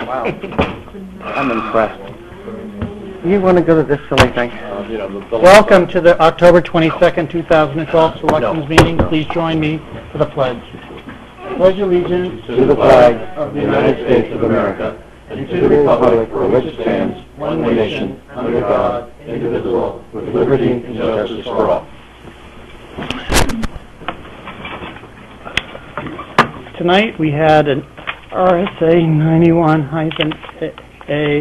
Wow. I'm impressed. You want to go to this silly thing? Uh, Welcome to the October 22nd, 2012 Selectmen's Meeting. Please join me for the pledge. Pledge allegiance To the flag of the United States of America and to the republic for which it stands, one nation, under God, indivisible, with liberty and justice for all. Tonight, we had an RSA 91 hyphen A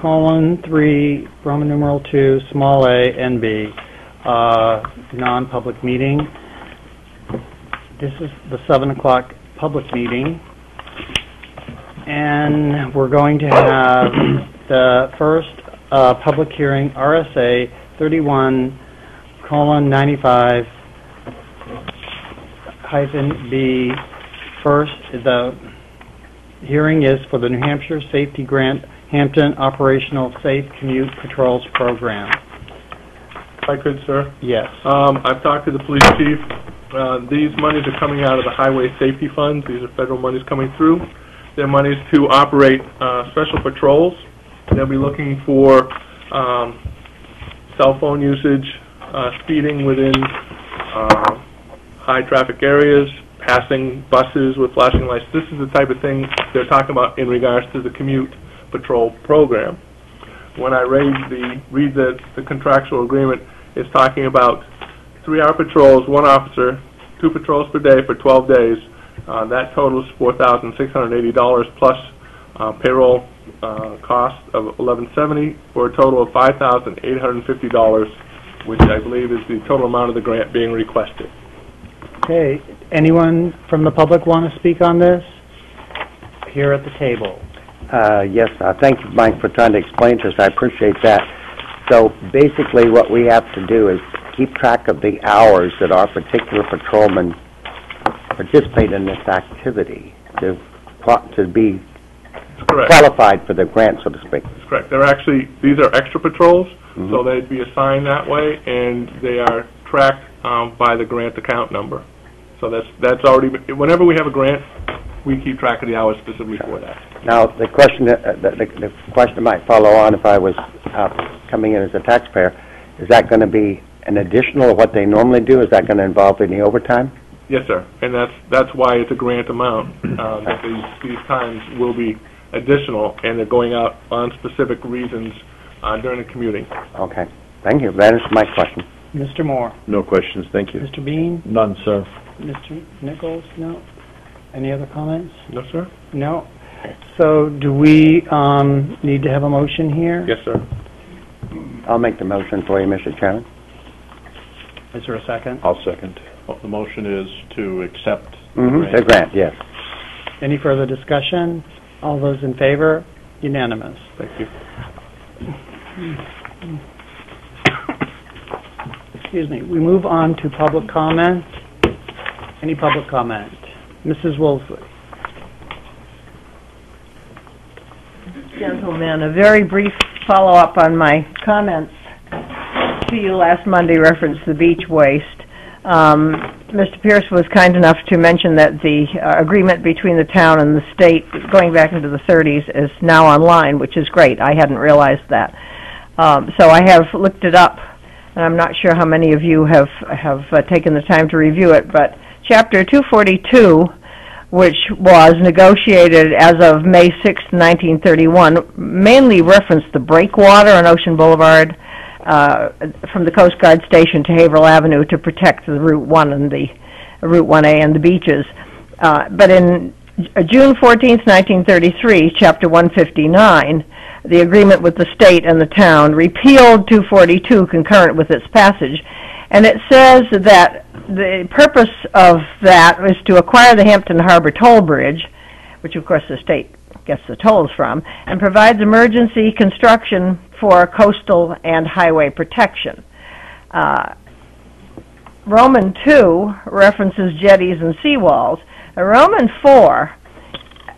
colon 3, Roman numeral 2, small a, and b, uh, non-public meeting. This is the 7 o'clock public meeting. And we're going to have the first uh, public hearing, RSA 31 colon 95 hyphen B. First, the hearing is for the New Hampshire Safety Grant Hampton Operational Safe Commute Patrols Program. If I could, sir. Yes. Um, I've talked to the police chief. Uh, These monies are coming out of the highway safety funds. These are federal monies coming through. They're monies to operate uh, special patrols. They'll be looking for um, cell phone usage, uh, speeding within uh, high-traffic areas, passing buses with flashing lights. This is the type of thing they're talking about in regards to the commute patrol program. When I read the, read the the contractual agreement, it's talking about three-hour patrols, one officer, two patrols per day for 12 days. Uh, That totals $4,680 plus uh, payroll uh, cost of 1,170 for a total of $5,850, which I believe is the total amount of the grant being requested. Okay, anyone from the public want to speak on this? Here at the table. Uh, Yes, uh, thank you, Mike, for trying to explain to us. I appreciate that. So basically, what we have to do is keep track of the hours that our particular patrolmen participate in this activity to to be correct. qualified for the grant, so to speak. That's correct. They're actually, these are extra patrols, so Mhm. they'd be assigned that way, and they are tracked um, by the grant account number. So that's, that's already, whenever we have a grant, we keep track of the hours specifically for that. Now, the question, uh, the the- the question might follow on if I was uh, coming in as a taxpayer, is that going to be an additional of what they normally do? Is that going to involve any overtime? Yes, sir. And that's, that's why it's a grant amount, um, that these, these times will be additional, and they're going out on specific reasons uh, during the commuting. Okay, thank you. That is my question. Mr. Moore? No questions, thank you. Mr. Bean? None, sir. Mr. Nichols? No? Any other comments? No, sir? No? So do we um, need to have a motion here? Yes, sir. I'll make the motion for you, Mr. Chairman. Is there a second? I'll second. The motion is to accept Mhm, The grant, yes. Any further discussion? All those in favor? Unanimous. Thank you. Excuse me. We move on to public comment. Any public comment? Mrs. Wolfley? Gentlemen, a very brief follow-up on my comments to you last Monday referenced the beach waste. Um, Mr. Pierce was kind enough to mention that the uh, agreement between the town and the state, going back into the 30s, is now online, which is great. I hadn't realized that. Um, So I have looked it up, and I'm not sure how many of you have, have uh, taken the time to review it, but Chapter 242 which was negotiated as of May 6, 1931, mainly referenced the breakwater on Ocean Boulevard uh, from the Coast Guard Station to Haverhill Avenue to protect the Route 1 and the Route 1A and the beaches. Uh, But in June 14, 1933, Chapter 159, the agreement with the state and the town repealed 242 concurrent with its passage, and it says that the purpose of that is to acquire the Hampton Harbor Toll Bridge, which of course the state gets the tolls from, and provides emergency construction for coastal and highway protection. Uh, Roman 2 references jetties and seawalls. Roman 4,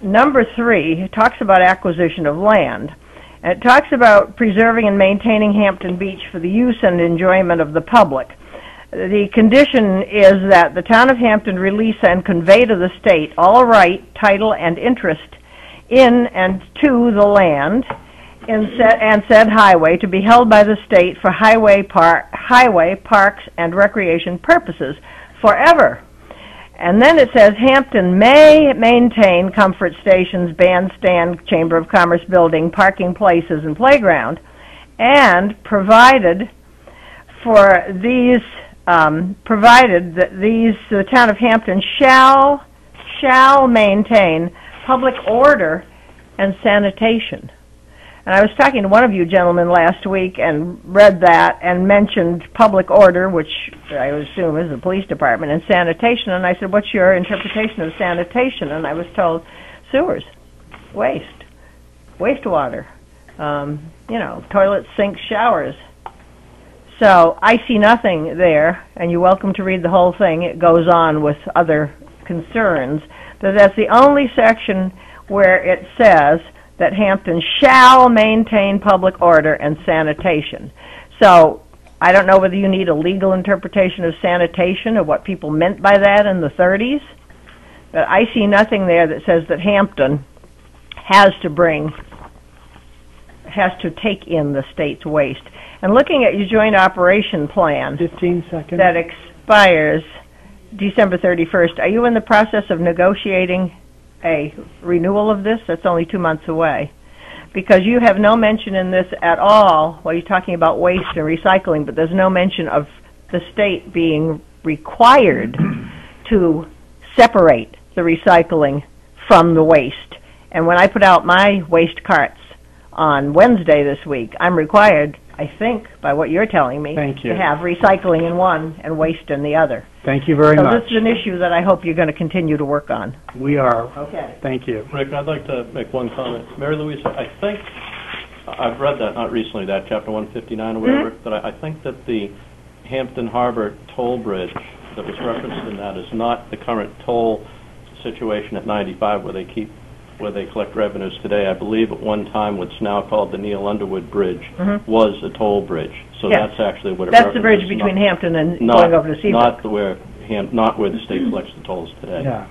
number 3, talks about acquisition of land. It talks about preserving and maintaining Hampton Beach for the use and enjoyment of the public. The condition is that the town of Hampton release and convey to the state all right, title, and interest in and to the land in said, and said highway to be held by the state for highway par, highway, parks, and recreation purposes forever. And then it says Hampton may maintain comfort stations, bandstand, Chamber of Commerce building, parking places, and playground, and provided for these, um, provided that these, the town of Hampton shall, shall maintain public order and sanitation. And I was talking to one of you gentlemen last week and read that and mentioned public order, which I assume is the police department, and sanitation. And I said, what's your interpretation of sanitation? And I was told, sewers, waste, wastewater, um, you know, toilets, sinks, showers. So I see nothing there, and you're welcome to read the whole thing. It goes on with other concerns. But that's the only section where it says that Hampton shall maintain public order and sanitation. So I don't know whether you need a legal interpretation of sanitation or what people meant by that in the 30s, but I see nothing there that says that Hampton has to bring, has to take in the state's waste. And looking at your joint operation plan 15 seconds. that expires December 31st, are you in the process of negotiating a renewal of this? That's only two months away. Because you have no mention in this at all, well, you're talking about waste and recycling, but there's no mention of the state being required to separate the recycling from the waste. And when I put out my waste carts on Wednesday this week, I'm required, I think, by what you're telling me, Thank you. to have recycling in one and waste in the other. Thank you very So much. So this is an issue that I hope you're going to continue to work on. We are. Okay. Thank you. Rick, I'd like to make one comment. Mary Louise, I think, I've read that, not recently, that chapter 159 or mm-hmm. whatever, but I I think that the Hampton Harbor toll bridge that was referenced in that is not the current toll situation at 95 where they keep, where they collect revenues today. I believe at one time what's now called the Neil Underwood Bridge Mhm. was a toll bridge. So Yes. that's actually what it That's the bridge references, between not- Hampton and not- going over to Seabrook. Not the where, Ham- not where the state collects the tolls today. Yeah.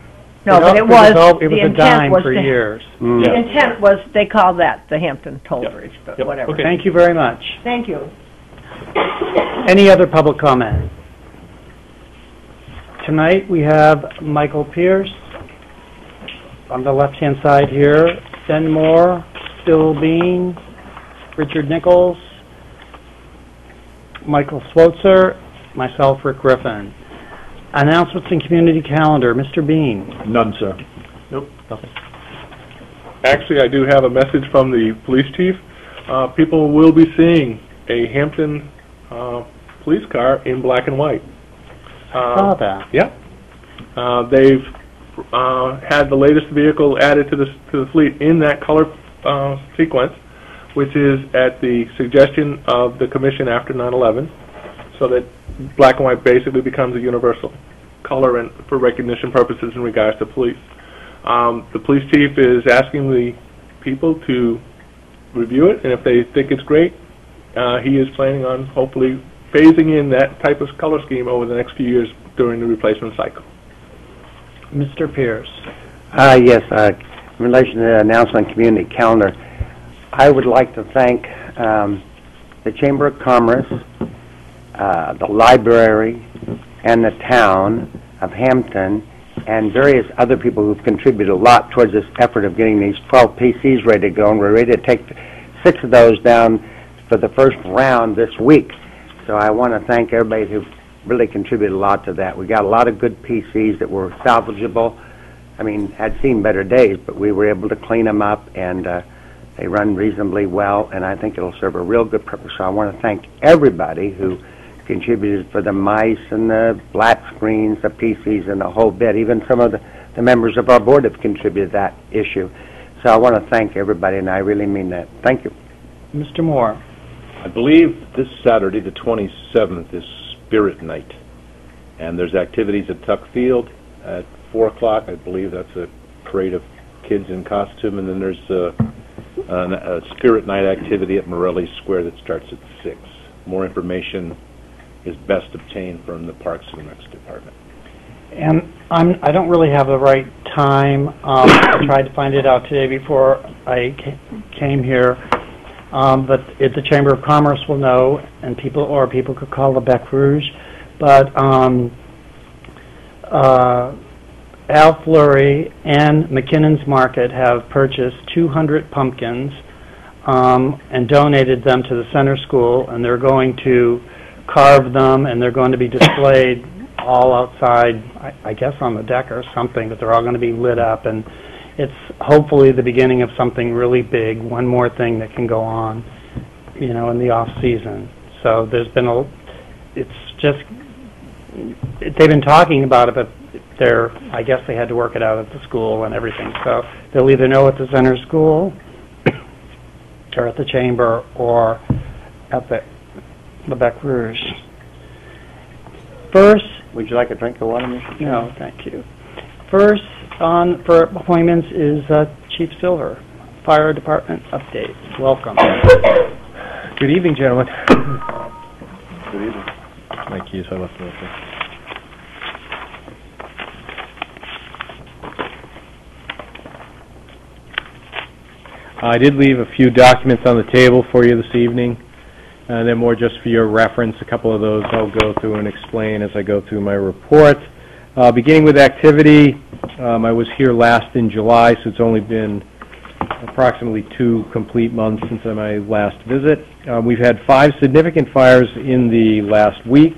No, but it was, al- It the was a intent dime was for to, years. Mm. the Yeah. intent was, they called that the Hampton Toll Yep. Bridge, but Yep. whatever. Okay. Thank you very much. Thank you. Any other public comment? Tonight, we have Michael Pierce on the left-hand side here, Ben Moore, Bill Bean, Richard Nichols, Michael Swotzer, myself, Rick Griffin. Announcements and community calendar, Mr. Bean. None, sir. Nope, nothing. Actually, I do have a message from the police chief. Uh, people will be seeing a Hampton uh, police car in black and white. Uh, Saw that. Yeah. Uh, they've uh, had the latest vehicle added to the to the fleet in that color uh, sequence, which is at the suggestion of the commission after 9/11, so that black and white basically becomes a universal color and for recognition purposes in regards to police. Um, the police chief is asking the people to review it, and if they think it's great, uh, he is planning on hopefully phasing in that type of color scheme over the next few years during the replacement cycle. Mr. Pierce. Uh, yes, uh, in relation to the announcement community calendar, I would like to thank um, the Chamber of Commerce, uh, the library, and the town of Hampton, and various other people who've contributed a lot towards this effort of getting these 12 PCs ready to go, and we're ready to take six of those down for the first round this week. So I want to thank everybody who really contributed a lot to that. We got a lot of good PCs that were salvageable. I mean, had seen better days, but we were able to clean them up, and uh, they run reasonably well, and I think it'll serve a real good purpose. So I want to thank everybody who contributed for the mice and the black screens, the PCs, and the whole bit. Even some of the, the members of our board have contributed that issue. So I want to thank everybody, and I really mean that. Thank you. Mr. Moore. I believe this Saturday, the 27th, is Spirit Night. And there's activities at Tuck Field at 4 o'clock. I believe that's a parade of kids in costume. And then there's a, an- a Spirit Night activity at Morelli Square that starts at 6. More information is best obtained from the Parks and Recs Department. And I'm, I don't really have the right time. Um, I tried to find it out today before I ca- came here. Um, but if the Chamber of Commerce will know, and people, or people could call the Bec Rouge. But, um, uh, Al Fleury and McKinnon's Market have purchased 200 pumpkins, um, and donated them to the center school, and they're going to carve them, and they're going to be displayed all outside, I, I guess on the deck or something, but they're all going to be lit up, and it's hopefully the beginning of something really big, one more thing that can go on, you know, in the off-season. So there's been a, it's just, they've been talking about it, but they're, I guess they had to work it out at the school and everything. So they'll either know at the center school, or at the chamber, or at the, the Bec Rouge. First, Would you like a drink of water, Mr. No, thank you. First on for appointments is uh, Chief Silver, Fire Department update. Welcome. Good evening, gentlemen. Good evening. My keys, I left them up there. I did leave a few documents on the table for you this evening, and they're more just for your reference. A couple of those I'll go through and explain as I go through my report. Uh, Beginning with activity, um, I was here last in July, so it's only been approximately two complete months since my last visit. Uh, We've had five significant fires in the last week.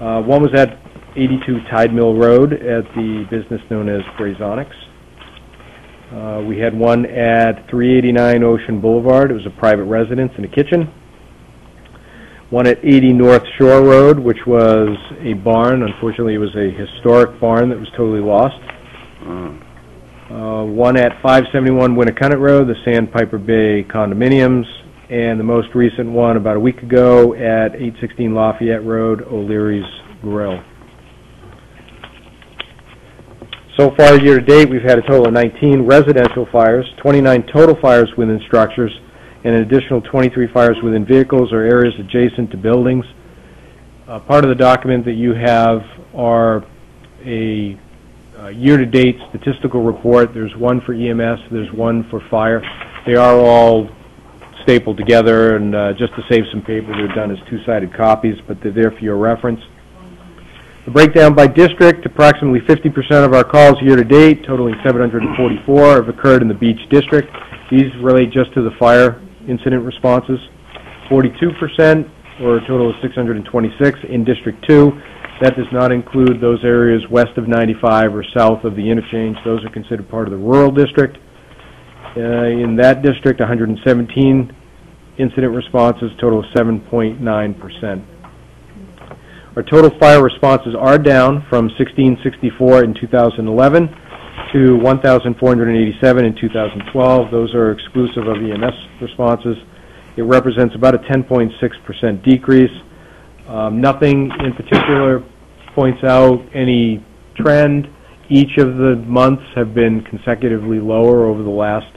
Uh, One was at 82 Tide Mill Road at the business known as Brazonics. Uh, We had one at 389 Ocean Boulevard. It was a private residence and a kitchen. One at 80 North Shore Road, which was a barn. Unfortunately, it was a historic barn that was totally lost. Mm. Uh, one at 571 Winnacunnet Road, the Sandpiper Bay condominiums, and the most recent one about a week ago at 816 Lafayette Road, O'Leary's Grill. So far, year-to-date, we've had a total of 19 residential fires, 29 total fires within structures, and an additional 23 fires within vehicles or areas adjacent to buildings. Uh, Part of the document that you have are a uh, year-to-date statistical report. There's one for EMS, there's one for fire. They are all stapled together, and uh, just to save some paper, they're done as two-sided copies, but they're there for your reference. The breakdown by district, approximately 50% of our calls year-to-date, totaling 744, have occurred in the Beach District. These relate just to the fire incident responses. 42%, or a total of 626, in District 2. That does not include those areas west of 95 or south of the interchange. Those are considered part of the rural district. Uh, In that district, 117 incident responses, total of 7.9%. Our total fire responses are down from 1664 in 2011 to 1,487 in 2012. Those are exclusive of EMS responses. It represents about a 10.6% decrease. Um, Nothing in particular points out any trend. Each of the months have been consecutively lower over the last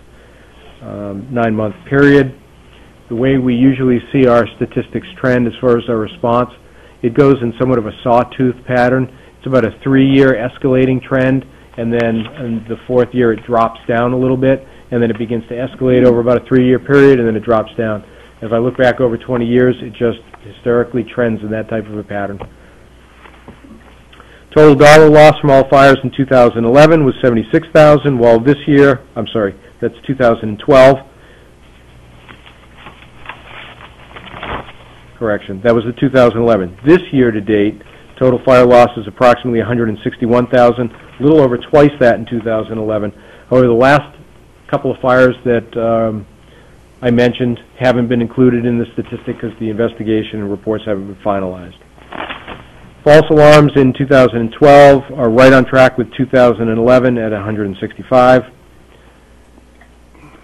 um, nine-month period. The way we usually see our statistics trend as far as our response, it goes in somewhat of a sawtooth pattern. It's about a three-year escalating trend, and then in the fourth year it drops down a little bit, and then it begins to escalate over about a three-year period, and then it drops down. If I look back over 20 years, it just historically trends in that type of a pattern. Total dollar loss from all fires in 2011 was 76,000, while this year, I'm sorry, that's 2012. Correction, that was the 2011. This year to date, total fire loss is approximately 161,000, a little over twice that in 2011. However, the last couple of fires that um, I mentioned haven't been included in the statistic because the investigation and reports haven't been finalized. False alarms in 2012 are right on track with 2011 at 165.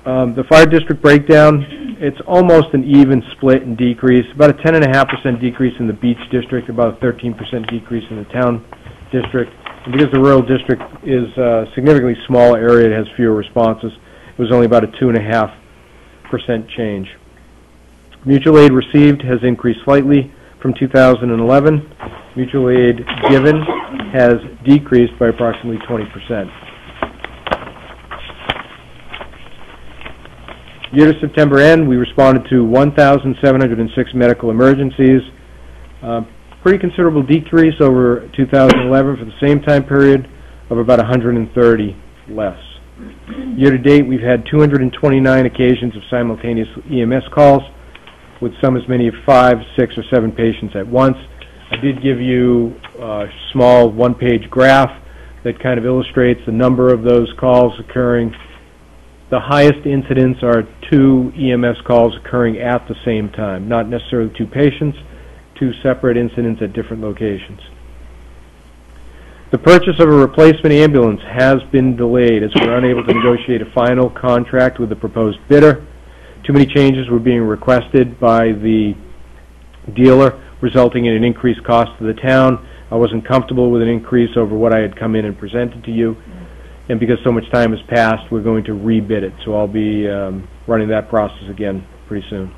Um, The fire district breakdown, it's almost an even split and decrease, about a 10.5% decrease in the beach district, about a 13% decrease in the town district. And because the rural district is a significantly smaller area, it has fewer responses, it was only about a 2.5% change. Mutual aid received has increased slightly from 2011. Mutual aid given has decreased by approximately 20%. Year to September end, we responded to 1,706 medical emergencies. Uh, Pretty considerable decrease over 2011 for the same time period of about 130 less. Year to date, we've had 229 occasions of simultaneous EMS calls, with some as many as five, six, or seven patients at once. I did give you a small one-page graph that kind of illustrates the number of those calls occurring. The highest incidents are two EMS calls occurring at the same time, not necessarily two patients, two separate incidents at different locations. The purchase of a replacement ambulance has been delayed as we're unable to negotiate a final contract with the proposed bidder. Too many changes were being requested by the dealer, resulting in an increased cost to the town. I wasn't comfortable with an increase over what I had come in and presented to you, and because so much time has passed, we're going to rebid it, so I'll be um, running that process again pretty soon.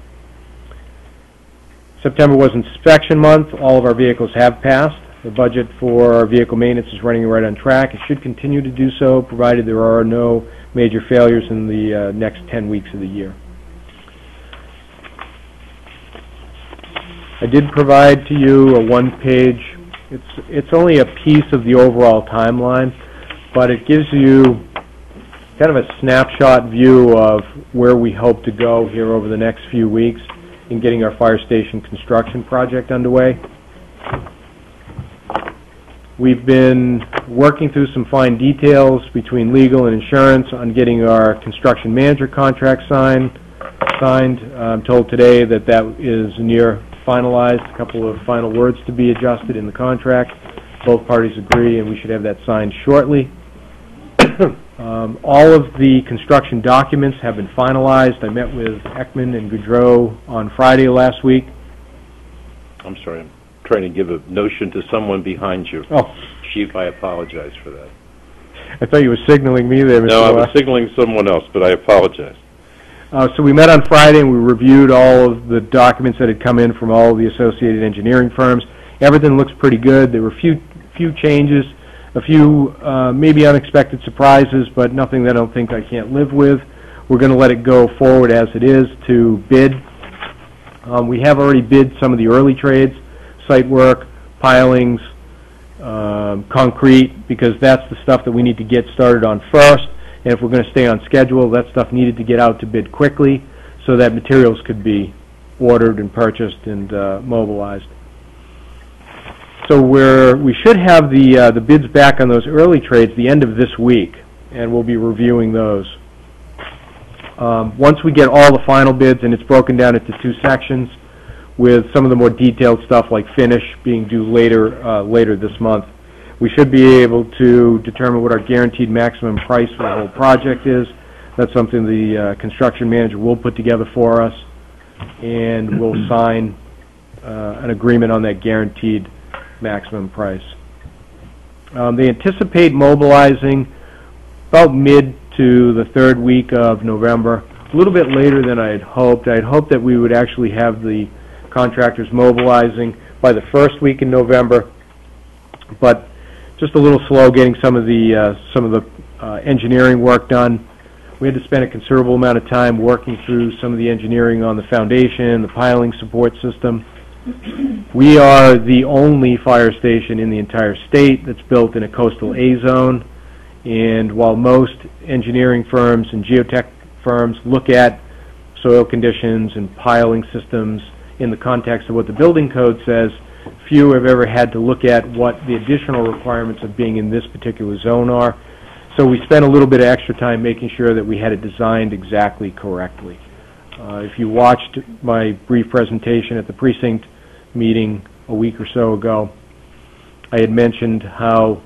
September was inspection month. All of our vehicles have passed. The budget for our vehicle maintenance is running right on track. It should continue to do so, provided there are no major failures in the uh, next 10 weeks of the year. I did provide to you a one-page, it's, it's only a piece of the overall timeline, but it gives you kind of a snapshot view of where we hope to go here over the next few weeks in getting our fire station construction project underway. We've been working through some fine details between legal and insurance on getting our construction manager contract signed. Signed. I'm told today that that is near finalized. A couple of final words to be adjusted in the contract. Both parties agree, and we should have that signed shortly. Um, All of the construction documents have been finalized. I met with Ekman and Goudreau on Friday last week. I'm sorry, I'm trying to give a notion to someone behind you. Oh, Chief, I apologize for that. I thought you were signaling me there, Mr. No, I was Law. signaling someone else, but I apologize. Uh, So we met on Friday, and we reviewed all of the documents that had come in from all of the associated engineering firms. Everything looks pretty good. There were a few, few changes, a few uh, maybe unexpected surprises, but nothing that I don't think I can't live with. We're going to let it go forward as it is to bid. Um, We have already bid some of the early trades, site work, pilings, um, concrete, because that's the stuff that we need to get started on first. And if we're going to stay on schedule, that stuff needed to get out to bid quickly so that materials could be ordered and purchased and uh, mobilized. So we're, we should have the, uh, the bids back on those early trades the end of this week, and we'll be reviewing those. Um, Once we get all the final bids, and it's broken down into two sections, with some of the more detailed stuff like finish being due later, uh, later this month, we should be able to determine what our guaranteed maximum price for the whole project is. That's something the uh, construction manager will put together for us, and we'll sign uh, an agreement on that guaranteed maximum price. Um, They anticipate mobilizing about mid to the third week of November, a little bit later than I had hoped. I had hoped that we would actually have the contractors mobilizing by the first week in November, but just a little slow getting some of the, uh, some of the uh, engineering work done. We had to spend a considerable amount of time working through some of the engineering on the foundation, the piling support system. We are the only fire station in the entire state that's built in a coastal A zone, and while most engineering firms and geotech firms look at soil conditions and piling systems in the context of what the building code says, few have ever had to look at what the additional requirements of being in this particular zone are. So we spent a little bit of extra time making sure that we had it designed exactly correctly. Uh, If you watched my brief presentation at the precinct meeting a week or so ago, I had mentioned how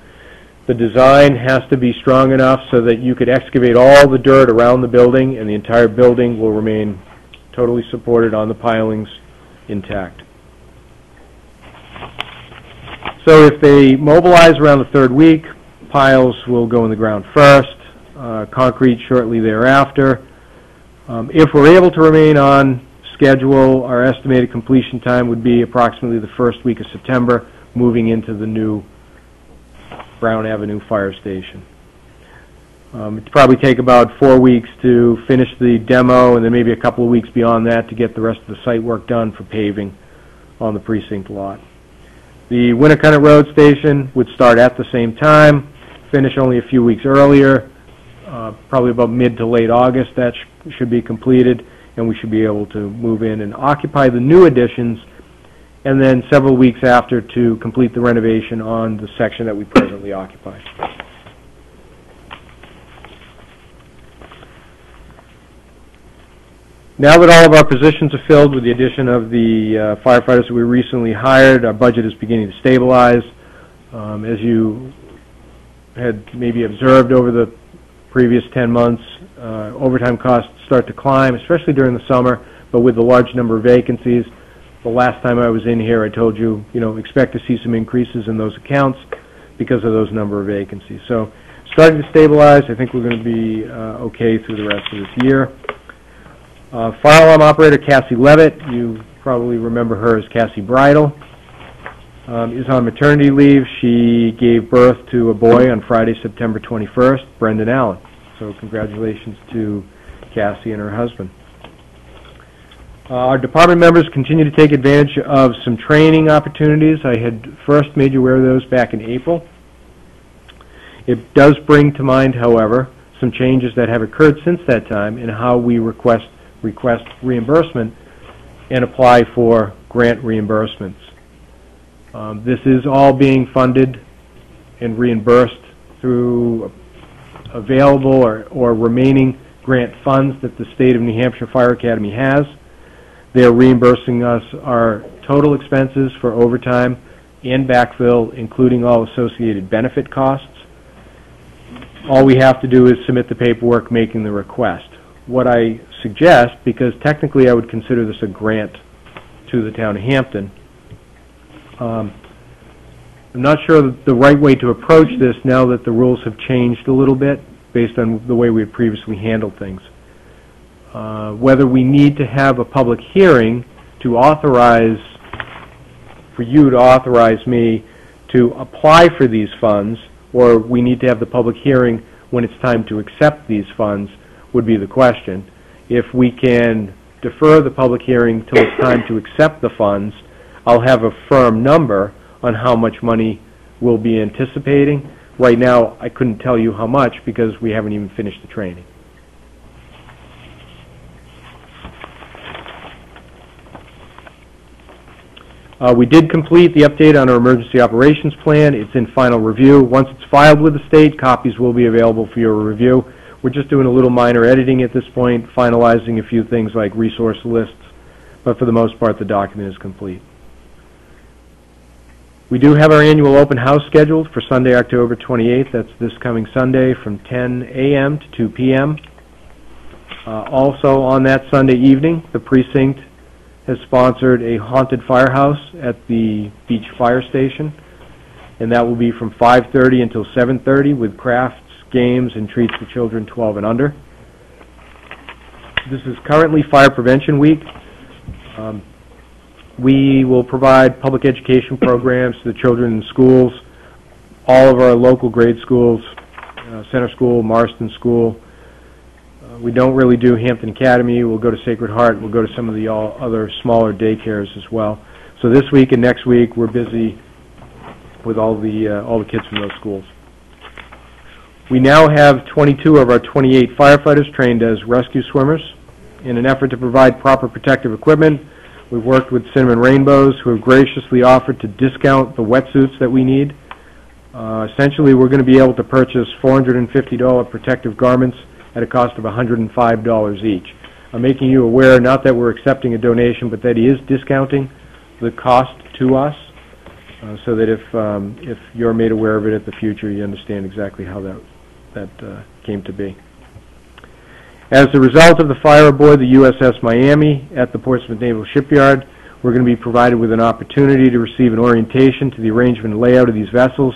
the design has to be strong enough so that you could excavate all the dirt around the building, and the entire building will remain totally supported on the pilings intact. So if they mobilize around the third week, piles will go in the ground first, uh, concrete shortly thereafter. Um, If we're able to remain on schedule, our estimated completion time would be approximately the first week of September, moving into the new Brown Avenue Fire Station. Um, It'd probably take about four weeks to finish the demo, and then maybe a couple of weeks beyond that to get the rest of the site work done for paving on the precinct lot. The Winnacunnet Road Station would start at the same time, finish only a few weeks earlier, uh, probably about mid to late August, that sh- should be completed, and we should be able to move in and occupy the new additions, and then several weeks after to complete the renovation on the section that we presently occupy. Now that all of our positions are filled with the addition of the uh, firefighters that we recently hired, our budget is beginning to stabilize. Um, As you had maybe observed over the previous 10 months, uh, overtime costs start to climb, especially during the summer, but with the large number of vacancies. The last time I was in here, I told you, you know, expect to see some increases in those accounts because of those number of vacancies. So starting to stabilize, I think we're going to be uh, okay through the rest of this year. Uh, Fire alarm operator Cassie Levitt, you probably remember her as Cassie Bridle, um, is on maternity leave. She gave birth to a boy on Friday, September 21st, Brendan Allen. So congratulations to Cassie and her husband. Uh, Our department members continue to take advantage of some training opportunities. I had first made you aware of those back in April. It does bring to mind, however, some changes that have occurred since that time in how we request request reimbursement and apply for grant reimbursements. Um, This is all being funded and reimbursed through available or or remaining grant funds that the State of New Hampshire Fire Academy has. They're reimbursing us our total expenses for overtime and backfill, including all associated benefit costs. All we have to do is submit the paperwork making the request. What I suggest, because technically I would consider this a grant to the town of Hampton, um, I'm not sure the right way to approach this now that the rules have changed a little bit based on the way we had previously handled things. Uh, Whether we need to have a public hearing to authorize, for you to authorize me to apply for these funds, or we need to have the public hearing when it's time to accept these funds, would be the question. If we can defer the public hearing till it's time to accept the funds, I'll have a firm number on how much money we'll be anticipating. Right now, I couldn't tell you how much because we haven't even finished the training. Uh, We did complete the update on our emergency operations plan. It's in final review. Once it's filed with the state, copies will be available for your review. We're just doing a little minor editing at this point, finalizing a few things like resource lists, but for the most part, the document is complete. We do have our annual open house scheduled for Sunday, October 28th. That's this coming Sunday from 10 a.m. to 2 p.m. Uh, Also, on that Sunday evening, the precinct has sponsored a haunted firehouse at the beach fire station, and that will be from 5:30 until 7:30 with crafts, games, and treats for children 12 and under. This is currently Fire Prevention Week. Um, We will provide public education programs to the children in schools, all of our local grade schools, uh, Center School, Marston School, uh, We don't really do Hampton Academy, we'll go to Sacred Heart, we'll go to some of the all other smaller daycares as well. So this week and next week, we're busy with all the, uh, all the kids from those schools. We now have 22 of our 28 firefighters trained as rescue swimmers. In an effort to provide proper protective equipment, we've worked with Cinnamon Rainbows, who have graciously offered to discount the wetsuits that we need. Uh, Essentially, we're going to be able to purchase $450 protective garments at a cost of $105 each. I'm making you aware, not that we're accepting a donation, but that he is discounting the cost to us, uh, so that if, um, if you're made aware of it at the future, you understand exactly how that, that uh, came to be. As a result of the fire aboard the USS Miami at the Portsmouth Naval Shipyard, we're going to be provided with an opportunity to receive an orientation to the arrangement and layout of these vessels.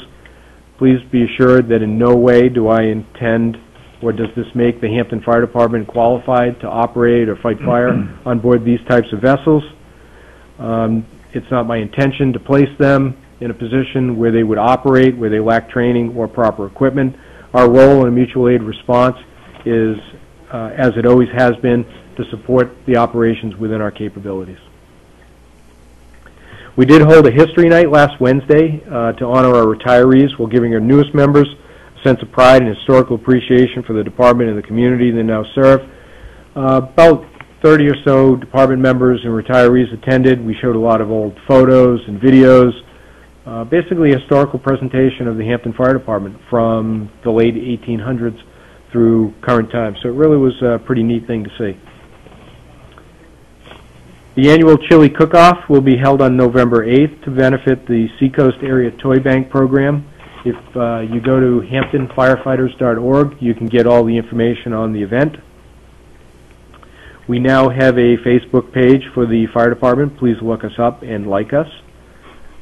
Please be assured that in no way do I intend, or does this make the Hampton Fire Department qualified to operate or fight fire on board these types of vessels. Um, It's not my intention to place them in a position where they would operate, where they lack training or proper equipment. Our role in a mutual aid response is, as it always has been, to support the operations within our capabilities. We did hold a history night last Wednesday uh, to honor our retirees while giving our newest members a sense of pride and historical appreciation for the department and the community they now serve. Uh, About 30 or so department members and retirees attended. We showed a lot of old photos and videos, uh, basically a historical presentation of the Hampton Fire Department from the late 1800s through current times. So it really was a pretty neat thing to see. The annual chili cook-off will be held on November 8th to benefit the Seacoast Area Toy Bank Program. If uh, you go to hamptonfirefighters.org, you can get all the information on the event. We now have a Facebook page for the fire department. Please look us up and like us.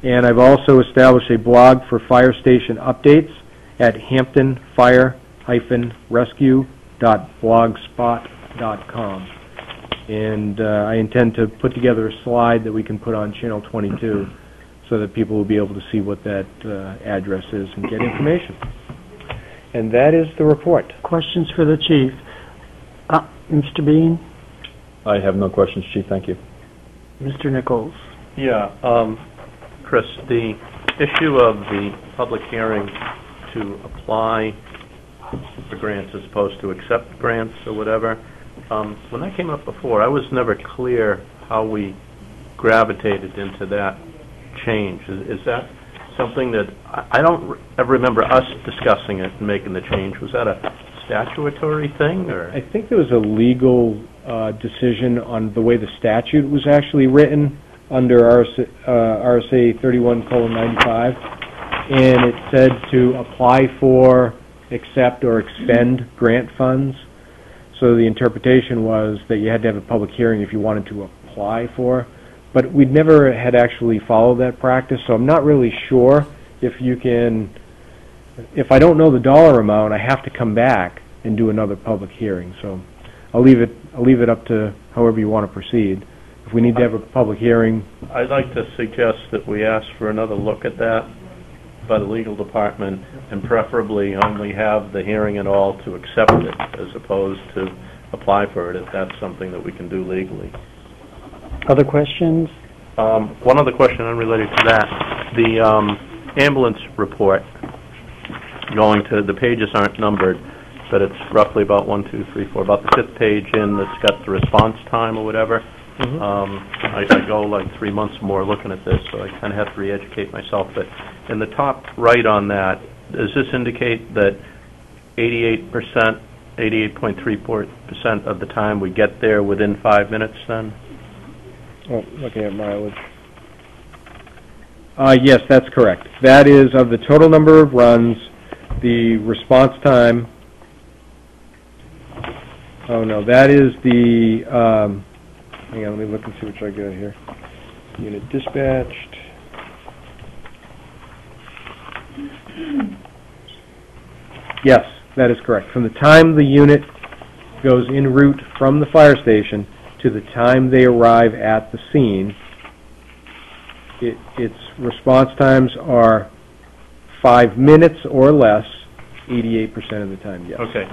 And I've also established a blog for fire station updates at hamptonfire-rescue.blogspot.com. And uh, I intend to put together a slide that we can put on Channel 22 so that people will be able to see what that uh, address is and get information. And that is the report. Questions for the chief? Uh, Mr. Bean? I have no questions, Chief, thank you. Mr. Nichols? Yeah, um, Chris, the issue of the public hearing to apply for grants as opposed to accept grants or whatever, um, when that came up before, I was never clear how we gravitated into that change. Is is that something that, I I don't ever remember us discussing it and making the change. Was that a statutory thing, or? I think there was a legal uh, decision on the way the statute was actually written under RSA uh, RSA 31 colon 95, and it said to apply for, accept, or expend grant funds. So the interpretation was that you had to have a public hearing if you wanted to apply for, but we'd never had actually followed that practice, so I'm not really sure if you can, if I don't know the dollar amount, I have to come back and do another public hearing, so I'll leave it, I'll leave it up to however you want to proceed. If we need to have a public hearing, I'd like to suggest that we ask for another look at that by the legal department, and preferably only have the hearing and all to accept it, as opposed to apply for it, if that's something that we can do legally. Other questions? Um, One other question unrelated to that, the um, ambulance report, going to, the pages aren't numbered, but it's roughly about one, two, three, four, about the fifth page in that's got the response time or whatever. Um, I I go like three months more looking at this, so I kind of have to re-educate myself. But in the top right on that, does this indicate that 88%, 88.34% of the time we get there within five minutes then? oh, looking at mileage. Uh, yes, that's correct. That is of the total number of runs, the response time, oh no, that is the, um, hang on, let me look and see what I got here. Unit dispatched. Yes, that is correct. From the time the unit goes en route from the fire station to the time they arrive at the scene, it, its response times are five minutes or less, 88% of the time, yes. Okay.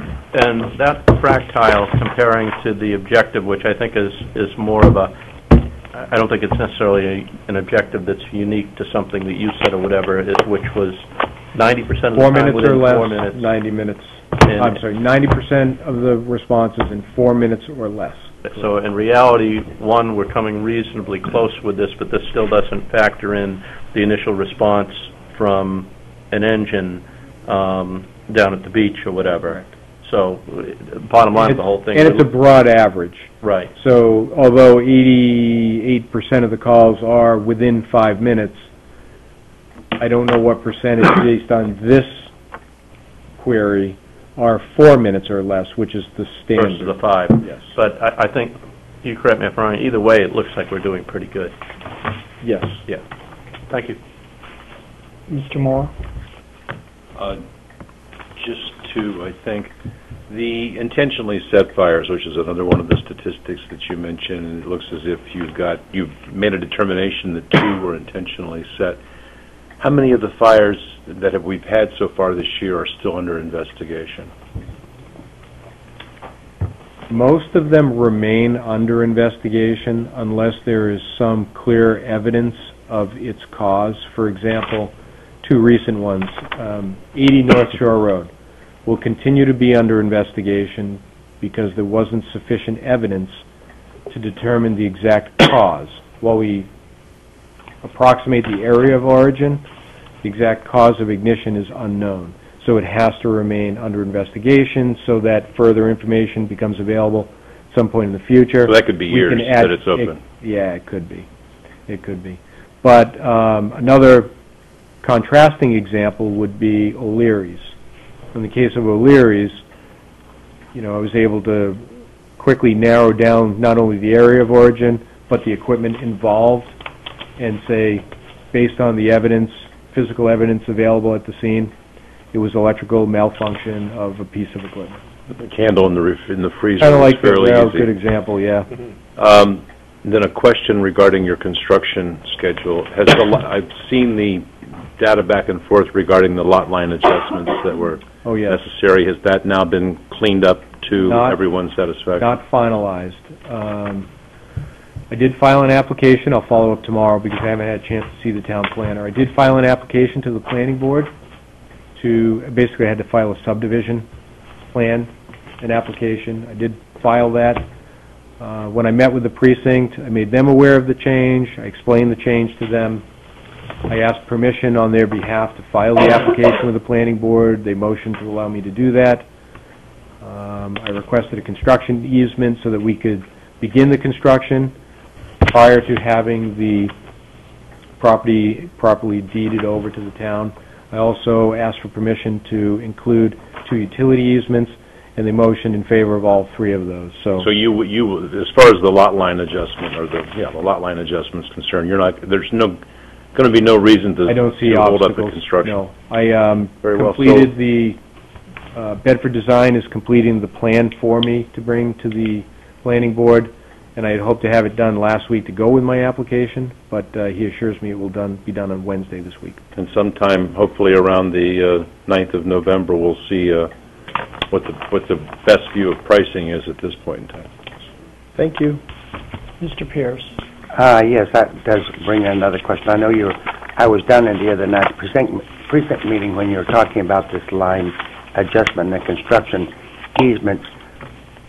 And that fractile comparing to the objective, which I think is, is more of a, I don't think it's necessarily a- an objective that's unique to something that you said or whatever, it- which was 90% of the Four time minutes within or less, four minutes. 90 minutes. And- I'm sorry, 90% of the responses in four minutes or less. So in reality, one, we're coming reasonably close with this, but this still doesn't factor in the initial response from an engine um, down at the beach or whatever. So, uh, bottom line of the whole thing... And it's a broad average. Right. So although 88% of the calls are within five minutes, I don't know what percentage based on this query are four minutes or less, which is the standard. Versus the five. Yes. But I I think, you correct me if I'm wrong, either way, it looks like we're doing pretty good. Yes. Yeah. Thank you. Mr. Moore? Uh, Just two, I think, the intentionally set fires, which is another one of the statistics that you mentioned, and it looks as if you've got, you've made a determination that two were intentionally set. How many of the fires that have we've had so far this year are still under investigation? Most of them remain under investigation unless there is some clear evidence of its cause. For example, two recent ones, um, 80 North Shore Road will continue to be under investigation because there wasn't sufficient evidence to determine the exact cause. While we approximate the area of origin, the exact cause of ignition is unknown. So it has to remain under investigation so that further information becomes available at some point in the future. So that could be We can years add- that it's open. it- Yeah, it could be. It could be. But um, another contrasting example would be O'Leary's. In the case of O'Leary's, you know, I was able to quickly narrow down not only the area of origin, but the equipment involved, and say, based on the evidence, physical evidence available at the scene, it was electrical malfunction of a piece of equipment. The candle in the ref- in the freezer Kind of was like the fairly easy. good example, yeah. Um, Then a question regarding your construction schedule. Has the, I've seen the data back and forth regarding the lot line adjustments that were Oh, yes. necessary. Has that now been cleaned up to Not- everyone's satisfaction? Not finalized. Um, I did file an application, I'll follow up tomorrow because I haven't had a chance to see the town planner. I did file an application to the planning board to, basically I had to file a subdivision plan, an application. I did file that. Uh, When I met with the precinct, I made them aware of the change, I explained the change to them. I asked permission on their behalf to file the application with the planning board, they motioned to allow me to do that. Um, I requested a construction easement so that we could begin the construction prior to having the property properly deeded over to the town. I also asked for permission to include two utility easements, and they motioned in favor of all three of those, so... So you, you, as far as the lot line adjustment, or the, yeah, the lot line adjustment's concerned, you're not, there's no, going to be no reason to I don't see to hold up the obstacles. construction? No. I um, Very well. So- completed the, uh, Bedford Design is completing the plan for me to bring to the planning board, and I had hoped to have it done last week to go with my application, but uh, he assures me it will done, be done on Wednesday this week. And sometime, hopefully around the uh, 9th of November, we'll see uh, what the, what the best view of pricing is at this point in time. Thank you. Mr. Pierce? Uh, yes, that does bring another question. I know you, were- I was down in the other night precinct, precinct meeting when you were talking about this line adjustment and construction easements.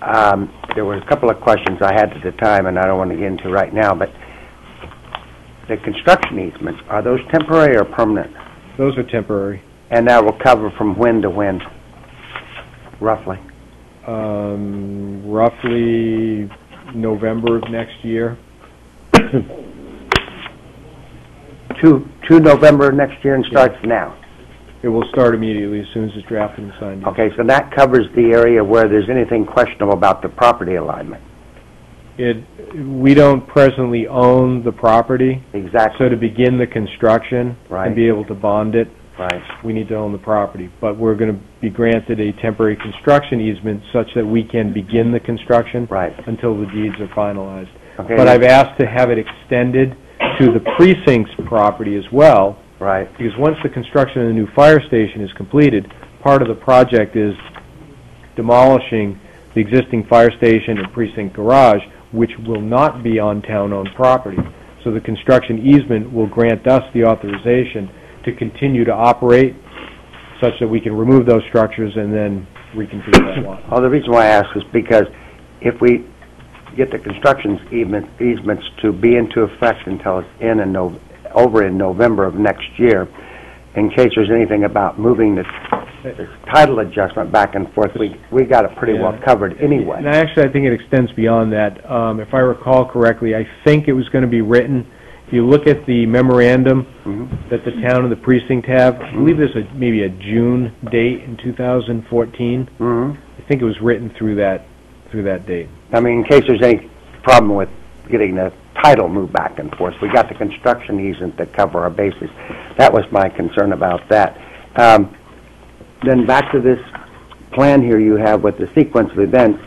Um, there were a couple of questions I had at the time, and I don't want to get into right now, but the construction easements, are those temporary or permanent? Those are temporary. And that will cover from when to when, roughly? Um, Roughly November of next year. To, to November next year and starts now? It will start immediately as soon as it's drafted and signed. yes. Okay, so that covers the area where there's anything questionable about the property alignment? It, we don't presently own the property, Exactly, so to begin the construction Right. and be able to bond it, right. we need to own the property. But we're going to be granted a temporary construction easement such that we can begin the construction Right. until the deeds are finalized. Okay. But I've asked to have it extended to the precinct's property as well, Right, because once the construction of the new fire station is completed, part of the project is demolishing the existing fire station and precinct garage, which will not be on town-owned property. So the construction easement will grant us the authorization to continue to operate such that we can remove those structures and then reconfigure that lot. well, the reason why I ask is because if we get the construction easement, easements to be into effect until it's in and Nov, over in November of next year, in case there's anything about moving the the title adjustment back and forth, we, we got it pretty well covered anyway. And actually, I think it extends beyond that. Um, If I recall correctly, I think it was going to be written, if you look at the memorandum Mhm. that the town and the precinct have, I believe there's a, maybe a June date in 2014. Mhm. I think it was written through that, through that date. I mean, in case there's any problem with getting the title moved back and forth, we got the construction easement to cover our bases. That was my concern about that. Um, Then back to this plan here you have with the sequence of events,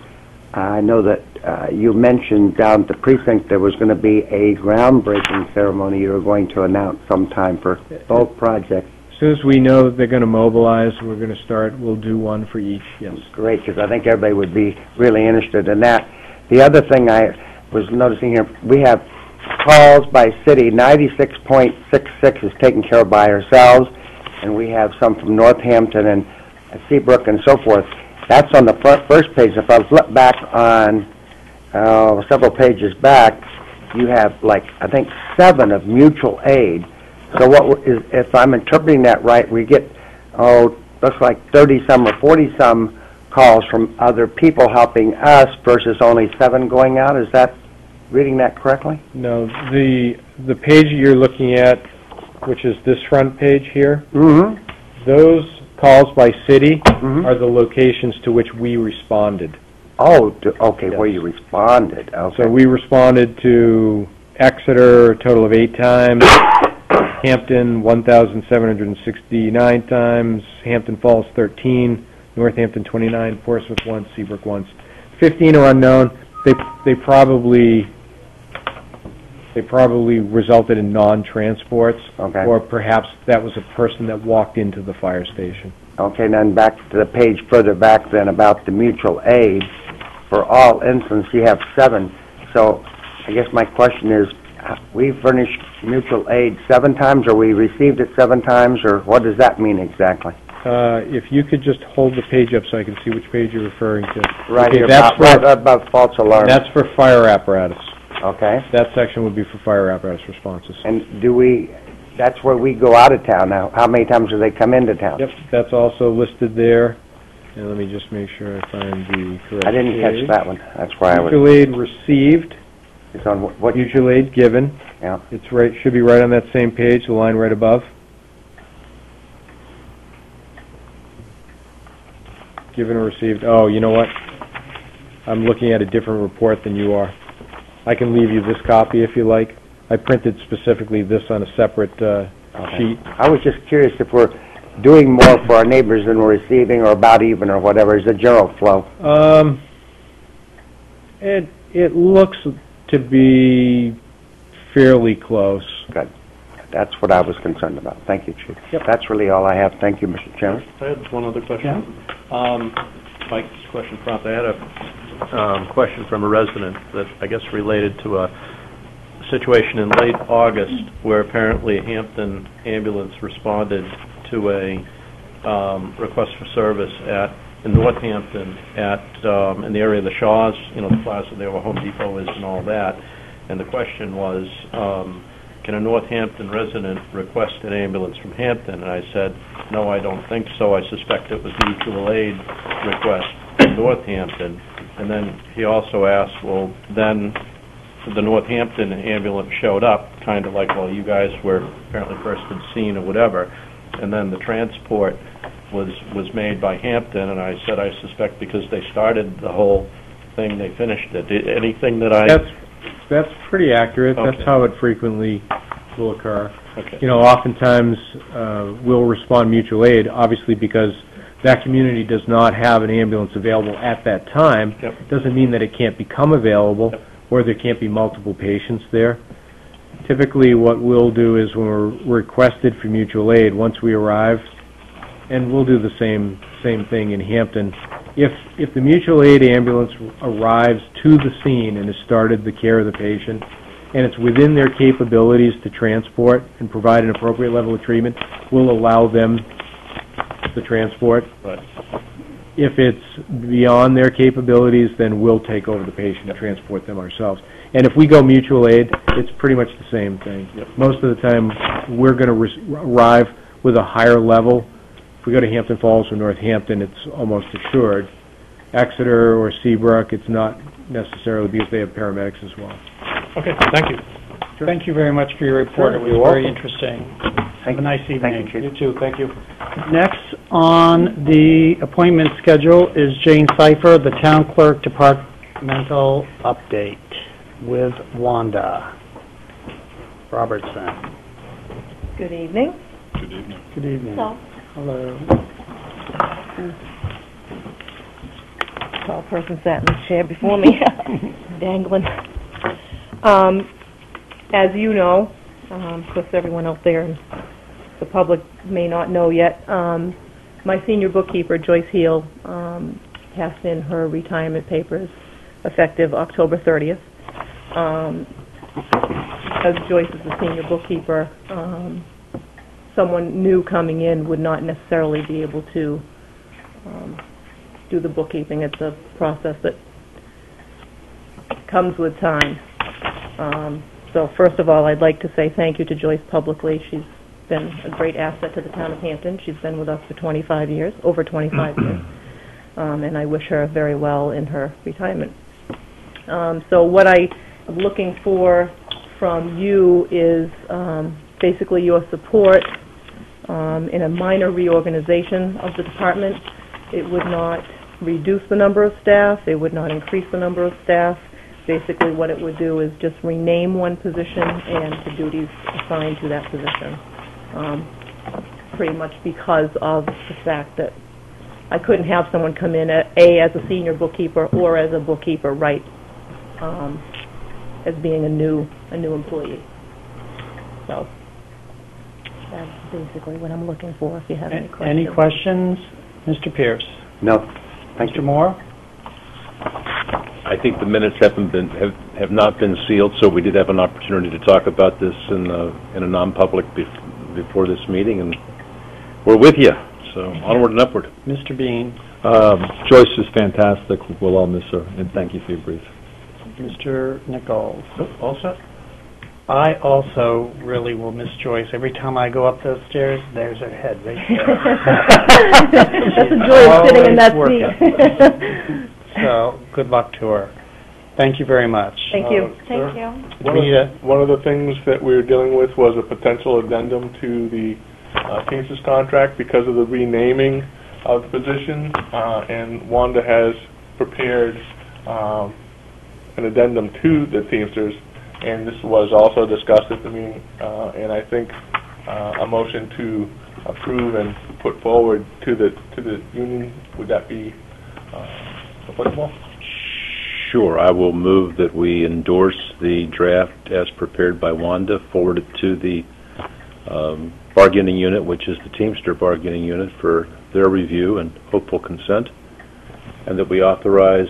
I know that uh, you mentioned down at the precinct there was going to be a groundbreaking ceremony you were going to announce sometime for both projects. As soon as we know that they're going to mobilize, we're going to start, we'll do one for each, yes. Great, because I think everybody would be really interested in that. The other thing I was noticing here, we have calls by city, 96.66 is taken care of by ourselves, and we have some from North Hampton and Seabrook and so forth. That's on the fir- first page. If I flip back on, uh, several pages back, you have like, I think, seven of mutual aid. So what we're- is, if I'm interpreting that right, we get, oh, looks like thirty-some or forty-some calls from other people helping us versus only seven going out. Is that, reading that correctly? No, the, the page you're looking at, which is this front page here, Mm-hmm. those calls by city Mhm. are the locations to which we responded. Oh, okay, where you responded, okay. So we responded to Exeter a total of eight times, Hampton 1,769 times, Hampton Falls 13, North Hampton 29, Portsmouth once, Seabrook once. 15 are unknown. They, they probably, they probably resulted in non-transports, Okay. or perhaps that was a person that walked into the fire station. Okay, then back to the page further back then about the mutual aid. For all instances, you have seven. So I guess my question is, uh, we furnished mutual aid seven times, or we received it seven times, or what does that mean exactly? Uh, If you could just hold the page up so I can see which page you're referring to. Right Okay, here, that's about, for- right above false alarm. That's for fire apparatus. Okay? That section would be for fire apparatus responses. And do we, that's where we go out of town now. How many times do they come into town? Yep, that's also listed there. And let me just make sure I find the correct I didn't catch page. that one. That's why I was, Mutual aid received, it's on what- what, you- mutual aid given. Yeah. It's right, should be right on that same page, the line right above. Given or received, oh, you know what? I'm looking at a different report than you are. I can leave you this copy if you like. I printed specifically this on a separate, uh, Okay. sheet. I was just curious if we're doing more for our neighbors than we're receiving, or about even, or whatever, is the general flow. Um, it, it looks to be fairly close. That's what I was concerned about. Thank you, Chief. Yep. That's really all I have. Thank you, Mr. Chairman. I had one other question. Um, Mike's question prompt, I had a um, question from a resident that I guess related to a situation in late August where apparently a Hampton Ambulance responded to a um, request for service at, in North Hampton, at, um, in the area of the Shaws, you know, the plaza there where Home Depot is and all that. And the question was, um, can a North Hampton resident request an ambulance from Hampton? And I said, no, I don't think so. I suspect it was mutual aid request from North Hampton. And then he also asked, well, then the North Hampton ambulance showed up, kind of like, well, you guys were apparently first at scene or whatever. And then the transport was, was made by Hampton, and I said, I suspect because they started the whole thing, they finished it. Anything that I... That's, that's pretty accurate. That's Okay. how it frequently will occur. Okay. You know, oftentimes, uh, we'll respond mutual aid, obviously because that community does not have an ambulance available at that time. Yep. Doesn't mean that it can't become available, Yep. or there can't be multiple patients there. Typically, what we'll do is when we're requested for mutual aid, once we arrive, and we'll do the same, same thing in Hampton, if, if the mutual aid ambulance arrives to the scene and has started the care of the patient, and it's within their capabilities to transport and provide an appropriate level of treatment, we'll allow them the transport. Right. If it's beyond their capabilities, then we'll take over the patient and transport them ourselves. And if we go mutual aid, it's pretty much the same thing. Most of the time, we're going to arrive with a higher level. If we go to Hampton Falls or North Hampton, it's almost assured. Exeter or Seabrook, it's not necessarily because they have paramedics as well. Okay, thank you. Thank you very much for your report. It was You're very welcome. interesting. Thank Have a nice evening. Thank evening. you, Chief. too, thank you. Next on the appointment schedule is Jane Cypher, the Town Clerk Departmental Update with Wanda Robertson. Good evening. Good evening. Good evening. So, Hello. tall person sat in the chair before me, dangling. Um, as you know, um, of course, everyone out there in the public may not know yet, um, my senior bookkeeper, Joyce Heel, um, passed in her retirement papers effective October 30th. Um, As Joyce is the senior bookkeeper, um, someone new coming in would not necessarily be able to um, do the bookkeeping. It's a process that comes with time. Um, So first of all, I'd like to say thank you to Joyce publicly. She's been a great asset to the town of Hampton. She's been with us for 25 years, over 25 years. Um, And I wish her very well in her retirement. Um, So what I am looking for from you is um, basically your support um, in a minor reorganization of the department. It would not reduce the number of staff, it would not increase the number of staff. Basically, what it would do is just rename one position and the duties assigned to that position. Um, Pretty much because of the fact that I couldn't have someone come in, at A, as a senior bookkeeper, or as a bookkeeper, right, um, as being a new, a new employee. So, that's basically what I'm looking for, if you have any questions. Any questions? Mr. Pierce? No, thank you. Mr. Moore? I think the minutes haven't been, have, have not been sealed, so we did have an opportunity to talk about this in, uh, in a non-public bef- before this meeting, and we're with you, so onward and upward. Mr. Bean? Um, Joyce is fantastic. We'll all miss her, and thank you for your brief. Mr. Nichols? All set? I also really will miss Joyce. Every time I go up those stairs, there's her head right there. Joy sitting in that Always seat. So, good luck to her. Thank you very much. Thank you. Uh, sir? you. One of, Rita? one of the things that we were dealing with was a potential addendum to the uh, Teamsters contract because of the renaming of the position, uh, and Wanda has prepared um, an addendum to the Teamsters, and this was also discussed at the meeting, uh, and I think uh, a motion to approve and put forward to the, to the union, would that be uh, applicable? Sure, I will move that we endorse the draft as prepared by Wanda, forward it to the um, bargaining unit, which is the Teamster bargaining unit, for their review and hopeful consent, and that we authorize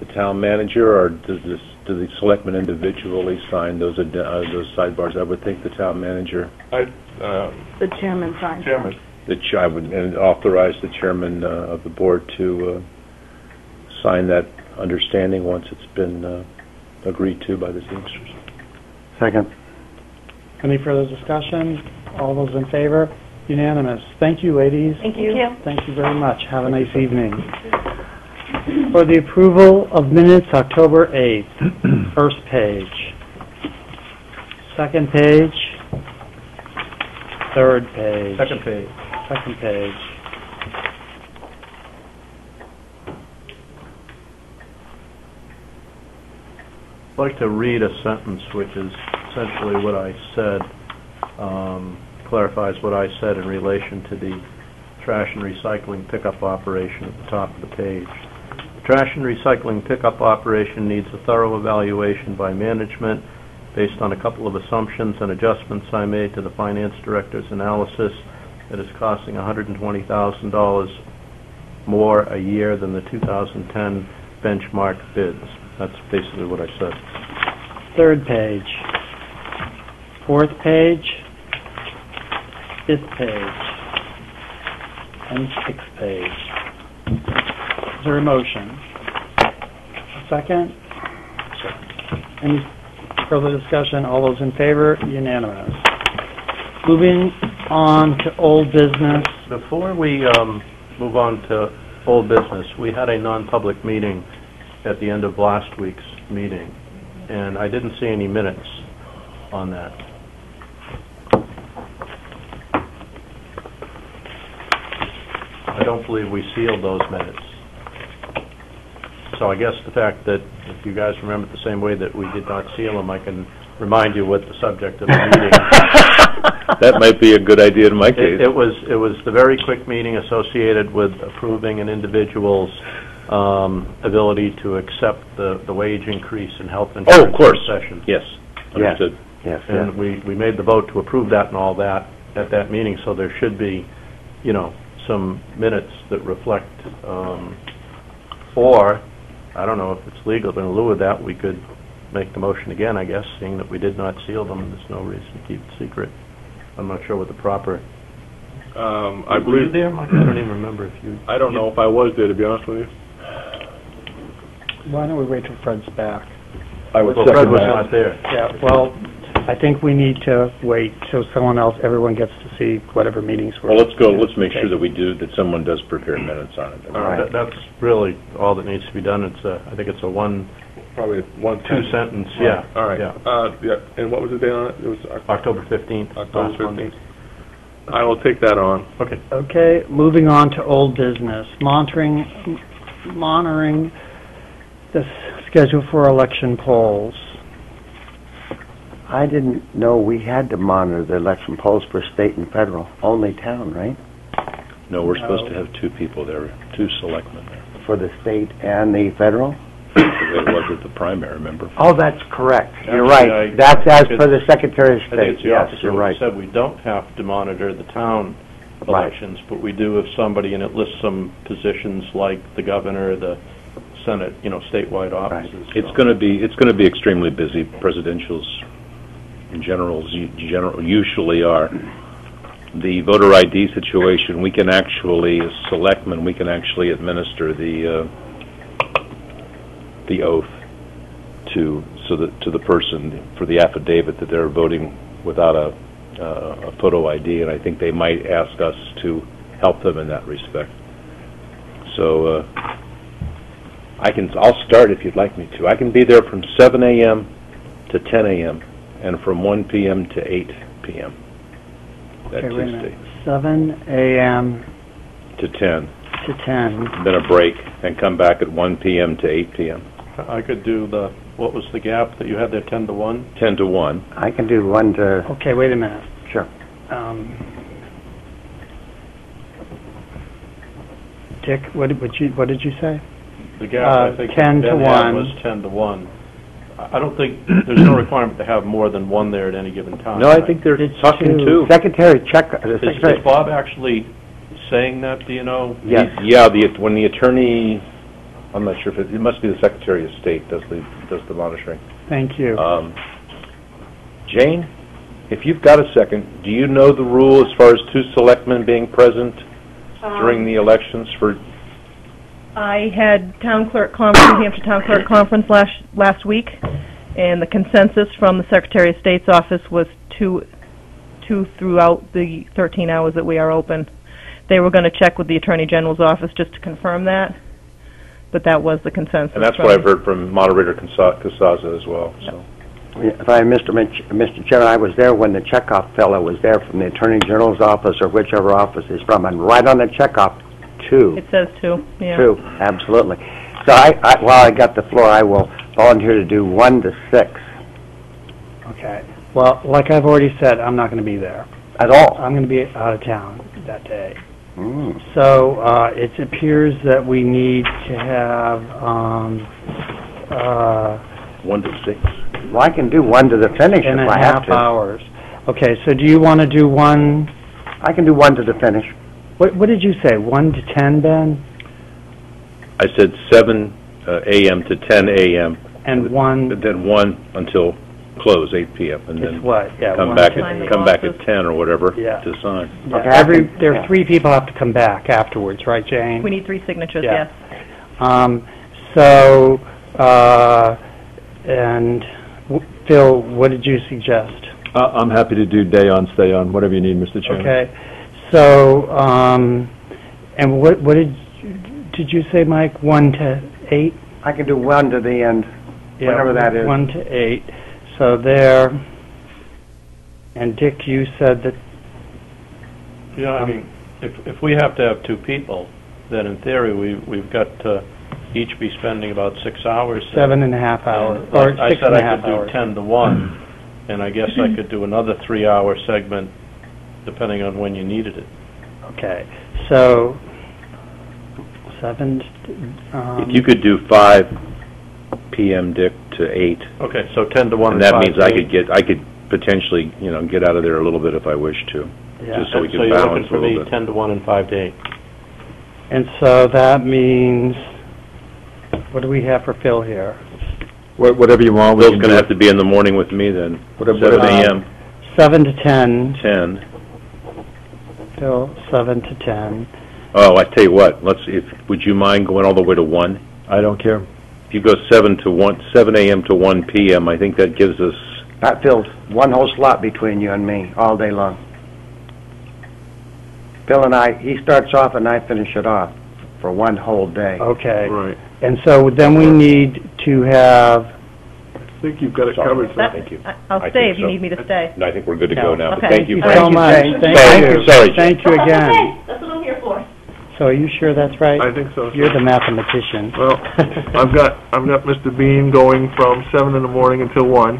the town manager, or does this, do the selectmen individually sign those, add- uh, those sidebars? I would think the town manager, I, um, The chairman signs. Chairman, the ch- I would, and authorize the chairman uh, of the board to uh, sign that understanding once it's been uh, agreed to by the Teamsters. Second. Any further discussion? All those in favor? Unanimous. Thank you, ladies. Thank you. Thank you very much. Have a nice evening. For the approval of minutes, October 8th, first page. Second page. Third page. Second page. Second page. I'd like to read a sentence which is essentially what I said, um, clarifies what I said in relation to the trash and recycling pickup operation at the top of the page. Trash and recycling pickup operation needs a thorough evaluation by management based on a couple of assumptions and adjustments I made to the finance director's analysis that is costing $120,000 more a year than the 2010 benchmark bids. That's basically what I said. Third page. Fourth page. Fifth page. And sixth page. Is there a motion? A second? Any further discussion? All those in favor? Unanimous. Moving on to old business. Before we um, move on to old business, we had a non-public meeting at the end of last week's meeting, and I didn't see any minutes on that. I don't believe we sealed those minutes. So I guess the fact that if you guys remember it the same way that we did not seal them, I can remind you what the subject of the meeting That might be a good idea in my It case. it was, it was the very quick meeting associated with approving an individual's um, ability to accept the the wage increase in health Oh, insurance of course. concessions. Yes, understood. Yes, yes. And we, we made the vote to approve that and all that at that meeting, so there should be, you know, some minutes that reflect, um, or, I don't know if it's legal, but in lieu of that, we could make the motion again, I guess, seeing that we did not seal them, there's no reason to keep it secret. I'm not sure what the proper... Um, I Were you believe, there, Mike? I don't even remember if you... I don't know if I was there, to be honest with you. Why don't we wait till Fred's back? I would Well, Fred was that. not there. Yeah, well, I think we need to wait till someone else, everyone gets to see whatever meetings we're... Well, let's go, let's make sure that we do, that someone does prepare minutes on it. All right, that- that's really all that needs to be done, it's a, I think it's a one, Probably one two sentence, yeah. All right. Yeah, Uh, yeah, and what was the date on it? It was Oc- October 15th. October last Monday. 15th. I will take that on. Okay. Okay, moving on to old business, monitoring, monitoring the s- schedule for election polls. I didn't know we had to monitor the election polls for state and federal, only town, right? No, we're supposed to have two people there, two selectmen there. For the state and the federal? It was at the primary, remember? Oh, that's correct. You're Actually, right. I- That's as it's- per the Secretary of I think State. it's the Yes, opposite you're right. you said, we don't have to monitor the town Right. elections, but we do if somebody, and it lists some positions like the governor, the Senate, you know, statewide offices. It's so- going to be, it's going to be extremely busy. Presidentials in general, general, usually are. The voter ID situation, we can actually, as selectmen, we can actually administer the, uh, the oath to, so that, to the person for the affidavit that they're voting without a, uh, a photo ID, and I think they might ask us to help them in that respect. So, uh, I can, I'll start if you'd like me to. I can be there from 7 a.m. to 10 a.m. and from 1 p.m. to 8 p.m. That Okay, wait a minute. Tuesday. Seven AM To 10, to ten. then a break, and come back at 1 p.m. to 8 p.m. I could do the, what was the gap that you had there, 10 to 1? 10 to 1. I can do one to, Okay, wait a minute. sure. Um, Dick, what did, what you, what did you say? The gap, Uh, I think, 10 to Ben had 1. was 10 to 1. I I don't think, there's no requirement to have more than one there at any given time. No, I right? think they're It's talking two. two. Secretary check, the Is Secretary, is Bob actually saying that, do you know? yes. Yeah, the, when the attorney, I'm not sure if it, it must be the Secretary of State does the, does the monitoring. Thank you. Um, Jane, if you've got a second, do you know the rule as far as two selectmen being present during the elections for, I had town clerk conference, New Hampshire Town Clerk Conference last, last week, and the consensus from the Secretary of State's office was two, two throughout the 13 hours that we are open. They were going to check with the Attorney General's office just to confirm that, but that was the consensus. and that's from- what I've heard from moderator Casa- Casassa as well, so. If I, Mr. Mitch, Mr. Chairman, I was there when the checkoff fellow was there from the Attorney General's office or whichever office he's from, and right on the checkoff, two. It says two, yeah. True, absolutely. So I, I, while I got the floor, I will volunteer to do one to six Okay. Well, like I've already said, I'm not going to be there. at all. I'm going to be out of town that day. Mm. So, uh, it appears that we need to have, um, uh, One to six. Well, I can do one to the finish and if a I have half to. hours. Okay, so do you want to do one, I can do one to the finish. What, what did you say, one to 10, Ben? I said seven uh, AM to ten AM, And one, then one until close, eight PM, and it's then what, yeah, come one back, to- at come back at ten or whatever Yeah. to sign. Yeah, Okay, I every, can- there yeah. are three people have to come back afterwards, right, Jane? We need three signatures, Yeah. yes. Um, so, uh, and w- Phil, what did you suggest? Uh, I'm happy to do day on, stay on, whatever you need, Mr. Chairman. Okay, so, um, and what, what did, you- did you say, Mike, one to eight? I can do one to the end. Yeah, Whatever that is. One to eight, so there, and Dick, you said that, Yeah, I mean, if, if we have to have two people, then in theory, we, we've got to each be spending about six hours. seven and a half hours, And or like I said and a I half could hours. do 10 to 1, and I guess I could do another three-hour segment depending on when you needed it. Okay, so, seven, um... If you could do five PM, Dick, to eight, Okay, so 10 to 1 and and that 5 means to I 8. could get, I could potentially, you know, get out of there a little bit if I wish to, Yeah. just so we So can you're balance looking a for me bit. 10 to 1 and 5 to 8. And so that means, what do we have for Phil here? Wha- Whatever you want, we Bill's can gonna have to be in the morning with me then, Whatever- seven whatever- AM, Seven to ten, ten. Phil, seven to ten. Oh, I tell you what, let's, if, would you mind going all the way to one? I don't care. If you go seven to one, seven AM to one PM, I think that gives us, That fills one whole slot between you and me, all day long. Phil and I, he starts off and I finish it off for one whole day. Okay. Right. And so then we need to have, I think you've got it Sorry. covered, sir. Thank you. I- I'll I stay think if you so. need me to stay. no, I think we're good to go now, but Okay. thank you. Thank so you, much. Thank Sorry, you. sorry, Jane. Thank you again. That's what I'm here for. So are you sure that's right? I think so. sir. You're the mathematician. Well, I've got, I've got Mr. Bean going from seven in the morning until one,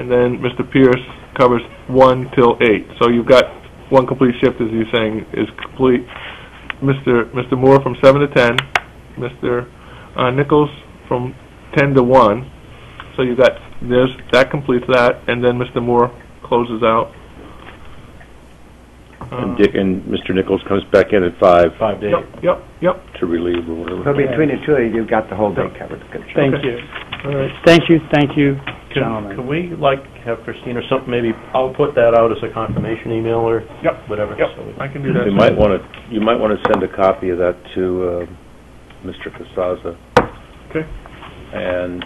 and then Mr. Pierce covers one till eight. So you've got one complete shift, as you're saying, is complete. Mr. Mr. Moore from seven to ten, Mr. uh, Nichols from ten to one. So you got, there's, that completes that, and then Mr. Moore closes out. And Dick and Mr. Nichols comes back in at five 5 to 8. Yep, yep, yep. to relieve or whatever. So between the two of you, you've got the whole day covered. Good. Thank Okay. you. All right. Thank you, thank you, Can, gentlemen. can we, like, have Christine or something, maybe, I'll put that out as a confirmation email or Yep, whatever. Yep, so we- I can do that. You might want to, you might want to send a copy of that to uh, Mr. Casassa. Okay. And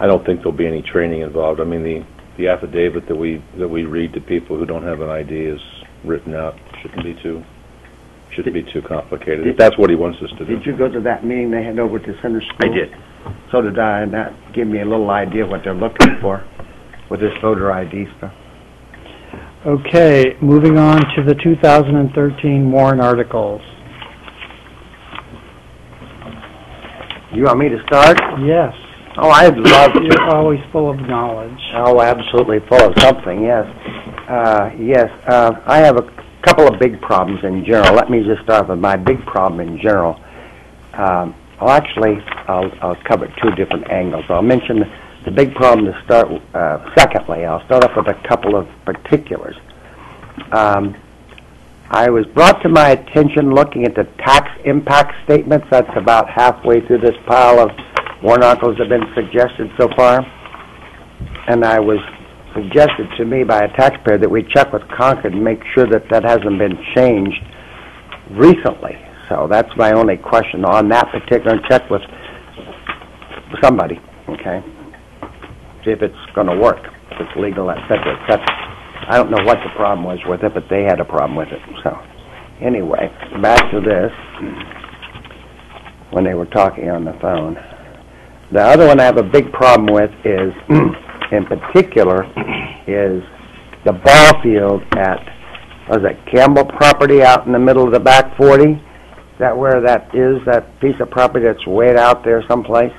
I don't think there'll be any training involved. I mean, the the affidavit that we, that we read to people who don't have an ID is written out, shouldn't be too, shouldn't be too complicated, if that's what he wants us to do. Did you go to that meeting they had over at the center school? I did. So did I, and that gave me a little idea what they're looking for with this voter ID stuff. Okay, moving on to the 2013 warrant articles. You want me to start? Yes, Oh, I'd love to. you're always full of knowledge. Oh, absolutely full of something, yes. Uh, yes, uh, I have a couple of big problems in general. Let me just start with my big problem in general. Um, I'll actually, I'll, I'll cover two different angles. I'll mention the big problem to start, uh, secondly, I'll start off with a couple of particulars. Um, I was brought to my attention looking at the tax impact statements. That's about halfway through this pile of warrant have been suggested so far. And I was suggested to me by a taxpayer that we check with Concord and make sure that that hasn't been changed recently. So that's my only question on that particular, check with somebody, okay? See if it's gonna work, if it's legal, et cetera, et cetera. I don't know what the problem was with it, but they had a problem with it, so. Anyway, back to this, when they were talking on the phone. The other one I have a big problem with is, in particular, is the ball field at, was it Campbell property out in the middle of the back 40? Is that where that is, that piece of property that's way out there someplace?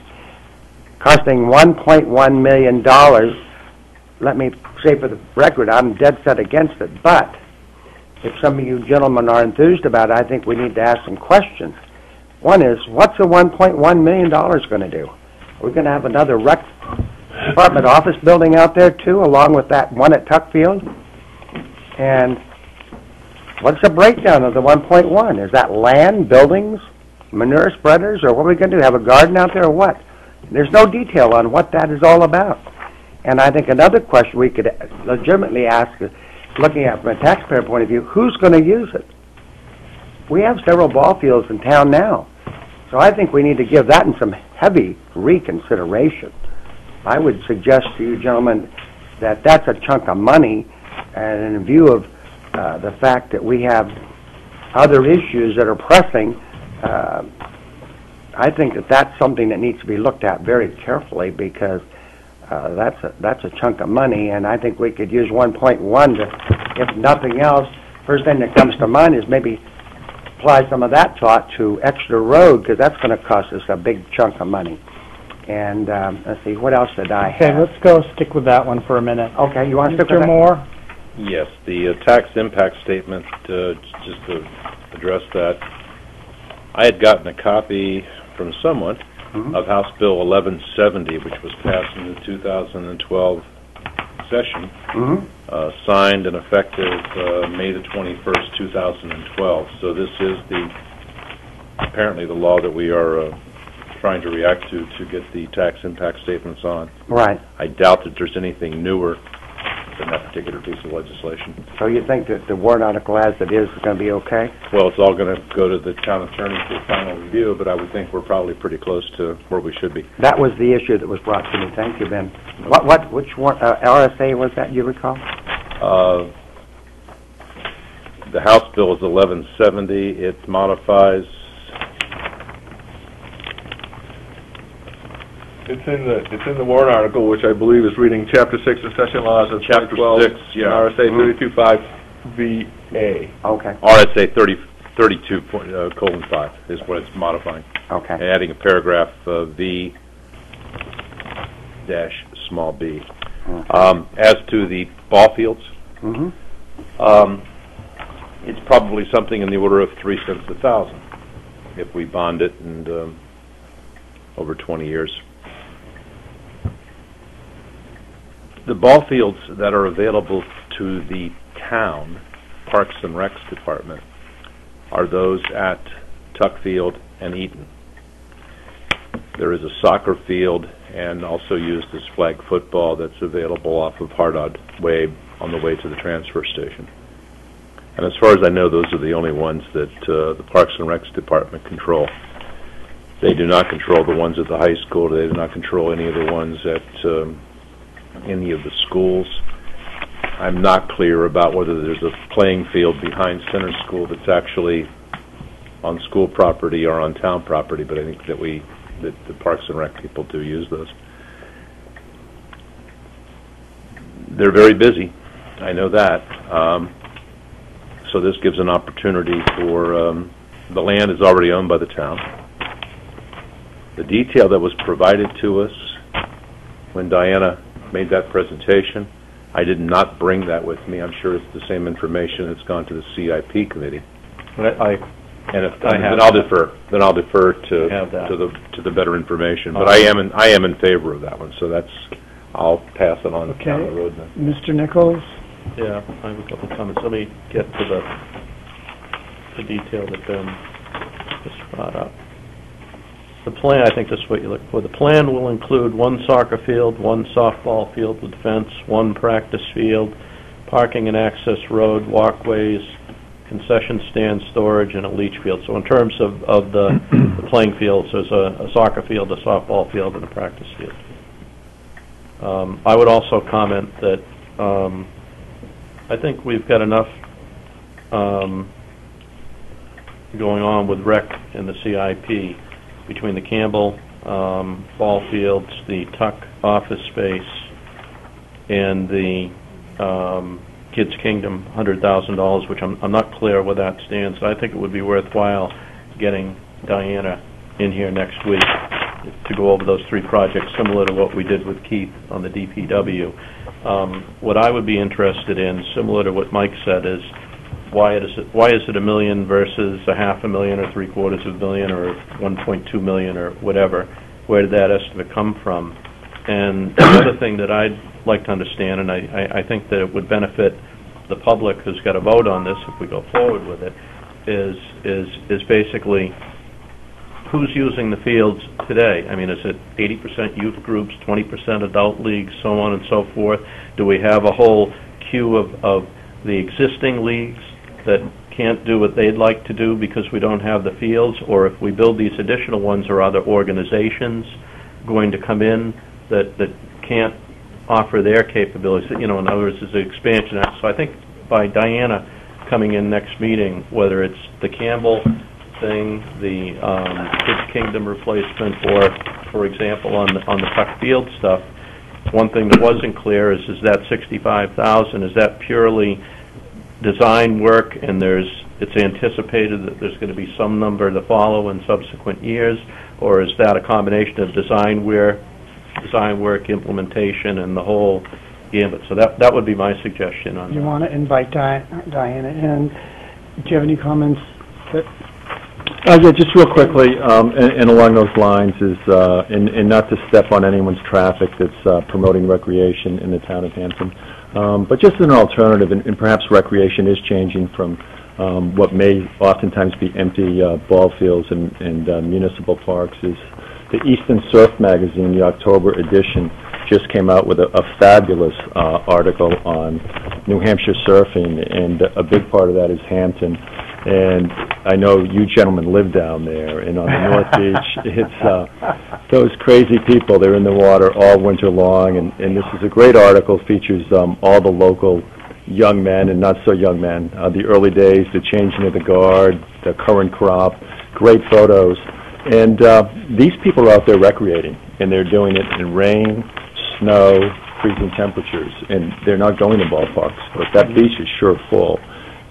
Costing $1.1 million. Let me say for the record, I'm dead set against it, but if some of you gentlemen are enthused about it, I think we need to ask some questions. One is, what's a $1.1 million going to do? Are we going to have another rec department office building out there too, along with that one at Tuckfield? And what's the breakdown of the 1.1? Is that land, buildings, manure spreaders, or what are we going to do? Have a garden out there or what? There's no detail on what that is all about. And I think another question we could legitimately ask, is, looking at from a taxpayer point of view, who's going to use it? We have several ball fields in town now. So I think we need to give that in some heavy reconsideration. I would suggest to you gentlemen that that's a chunk of money, and in view of uh, the fact that we have other issues that are pressing, uh, I think that that's something that needs to be looked at very carefully because uh, that's a, that's a chunk of money, and I think we could use 1.1 to, if nothing else, first thing that comes to mind is maybe apply some of that thought to extra road, because that's going to cost us a big chunk of money. And, um, let's see, what else did I Okay, have? let's go stick with that one for a minute. Okay, you want to stick with Mr. that? Moore? Yes, the uh, tax impact statement, uh, j- just to address that, I had gotten a copy from someone Mhm. of House Bill 1170, which was passed in the 2012 session, Mhm. uh, signed and effective uh, May the 21st, 2012. So this is the, apparently the law that we are uh, trying to react to, to get the tax impact statements on. Right. I doubt that there's anything newer than that particular piece of legislation. So you think that the warrant article as it is is going to be okay? Well, it's all going to go to the town attorney for final review, but I would think we're probably pretty close to where we should be. That was the issue that was brought to me. Thank you, Ben. What, what, which one, uh, RSA was that, you recall? Uh, The House bill is 1170. It modifies, It's in the, it's in the warrant article, which I believe is reading Chapter 6 of Session Laws of Chapter 2012. six, yeah. RSA Mhm. 325VA. Okay, RSA 30 32 point, uh, colon 5 is what it's modifying, okay. adding a paragraph uh, V dash small b. Um, As to the ball fields, hmm Um, it's probably something in the order of three cents a thousand if we bond it and, um, over 20 years. The ball fields that are available to the town Parks and Recs Department are those at Tuckfield and Eaton. There is a soccer field and also used as flag football that's available off of Hardod Way on the way to the transfer station. And as far as I know, those are the only ones that uh, the Parks and Recs Department control. They do not control the ones at the high school. They do not control any of the ones at um, any of the schools. I'm not clear about whether there's a playing field behind Center School that's actually on school property or on town property, but I think that we, that the Parks and Rec people do use those. They're very busy. I know that. Um, so this gives an opportunity for, um, the land is already owned by the town. The detail that was provided to us when Diana made that presentation, I did not bring that with me. I'm sure it's the same information that's gone to the CIP committee. I, And if, I have then I'll that. defer, then I'll defer to, I have that. to the, to the better information. But I am in, I am in favor of that one, so that's, I'll pass it on down the Okay. road then. Mr. Nichols? yeah, I have a couple of comments. Let me get to the, the detail that Ben just brought up. The plan, I think this is what you look for. The plan will include one soccer field, one softball field with fence, one practice field, parking and access road, walkways, concession stand storage, and a leach field. So in terms of, of the, the playing fields, there's a, a soccer field, a softball field, and a practice field. Um, I would also comment that, um, I think we've got enough, um, going on with rec and the CIP between the Campbell, um, ball fields, the Tuck office space, and the, um, Kids Kingdom, hundred thousand dollars, which I'm, I'm not clear where that stands. I think it would be worthwhile getting Diana in here next week to go over those three projects, similar to what we did with Keith on the DPW. Um, what I would be interested in, similar to what Mike said, is why it is it, why is it a million versus a half a million or three quarters of a million or 1.2 million or whatever? Where did that estimate come from? And the other thing that I'd like to understand, and I, I, I think that it would benefit the public who's got to vote on this if we go forward with it, is is is basically who's using the fields today? I mean, is it 80% youth groups, 20% adult leagues, so on and so forth? Do we have a whole queue of, of the existing leagues that can't do what they'd like to do because we don't have the fields? Or if we build these additional ones, are other organizations going to come in that, that can't offer their capabilities? You know, in other words, an expansion. So I think by Diana coming in next meeting, whether it's the Campbell thing, the um, Kids Kingdom replacement, or, for example, on the, on the Tuck Field stuff, one thing that wasn't clear is, is that 65,000, is that purely design work, and there's, it's anticipated that there's going to be some number to follow in subsequent years? Or is that a combination of design where, design work, implementation, and the whole gambit? So that, that would be my suggestion on you that. want to invite Di- Diana in? Do you have any comments? that- Uh, yeah, just real quickly, um, and, and along those lines is, uh, and, and not to step on anyone's traffic that's, uh, promoting recreation in the town of Hampton, um, but just an alternative, and, and perhaps recreation is changing from, um, what may oftentimes be empty, uh, ball fields and, and uh, municipal parks is the Eastern Surf magazine, the October edition, just came out with a, a fabulous, uh, article on New Hampshire surfing, and a big part of that is Hampton. And I know you gentlemen live down there, and on the North Beach, it's, uh, those crazy people, they're in the water all winter long, and, and this is a great article, features, um, all the local young men and not so young men, uh, the early days, the changing of the guard, the current crop, great photos. And, uh, these people are out there recreating, and they're doing it in rain, snow, freezing temperatures, and they're not going to ballparks, but that beach is sure full.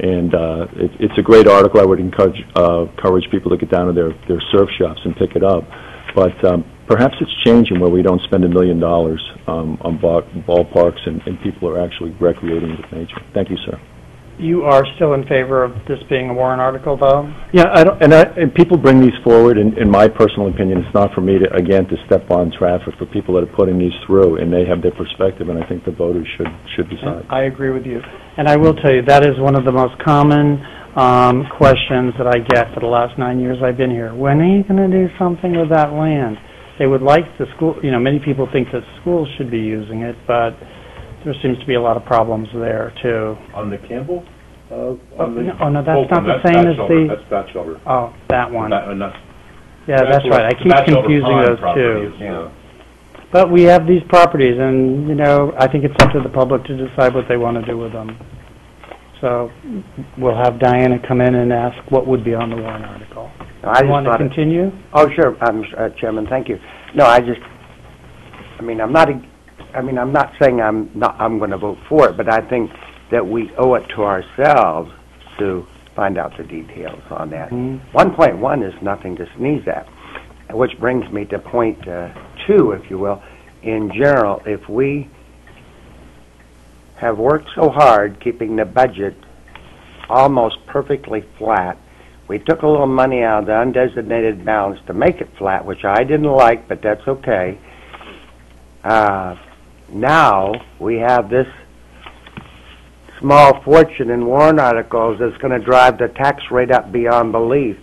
And uh, it, it's a great article. I would encourage uh, encourage people to get down to their their surf shops and pick it up. But um, perhaps it's changing where we don't spend a million dollars um, on ball, ballparks and, and people are actually recreating with nature. Thank you, sir. You are still in favor of this being a warrant article, though? Yeah, I don't, and, I, and people bring these forward. And in my personal opinion, it's not for me to again to step on traffic for people that are putting these through, and they have their perspective, and I think the voters should should decide. I agree with you. And I will tell you, that is one of the most common um, questions that I get for the last nine years I've been here. When are you going to do something with that land? They would like the school, you know, many people think that schools should be using it, but there seems to be a lot of problems there, too. On the Campbell? uh, Oh, on the- no, oh, no, that's Oakland, not the that's same as Batchelor, the- That's Batchelor. Oh, that one. Ba- uh, not- Yeah, that's right. I keep Batchelor confusing Pond those property two. is, uh, But we have these properties, and, you know, I think it's up to the public to decide what they want to do with them. So we'll have Diana come in and ask what would be on the warrant article. I just Want to thought it- continue? Oh, sure, um, uh, Chairman, thank you. No, I just, I mean, I'm not, ag- I mean, I'm not saying I'm not, I'm going to vote for it, but I think that we owe it to ourselves to find out the details on that. Mhm. 1.1 is nothing to sneeze at, which brings me to point uh, two, if you will. In general, if we have worked so hard keeping the budget almost perfectly flat, we took a little money out of the undesignated balance to make it flat, which I didn't like, but that's okay. Uh, now, we have this small fortune in warrant articles that's going to drive the tax rate up beyond belief.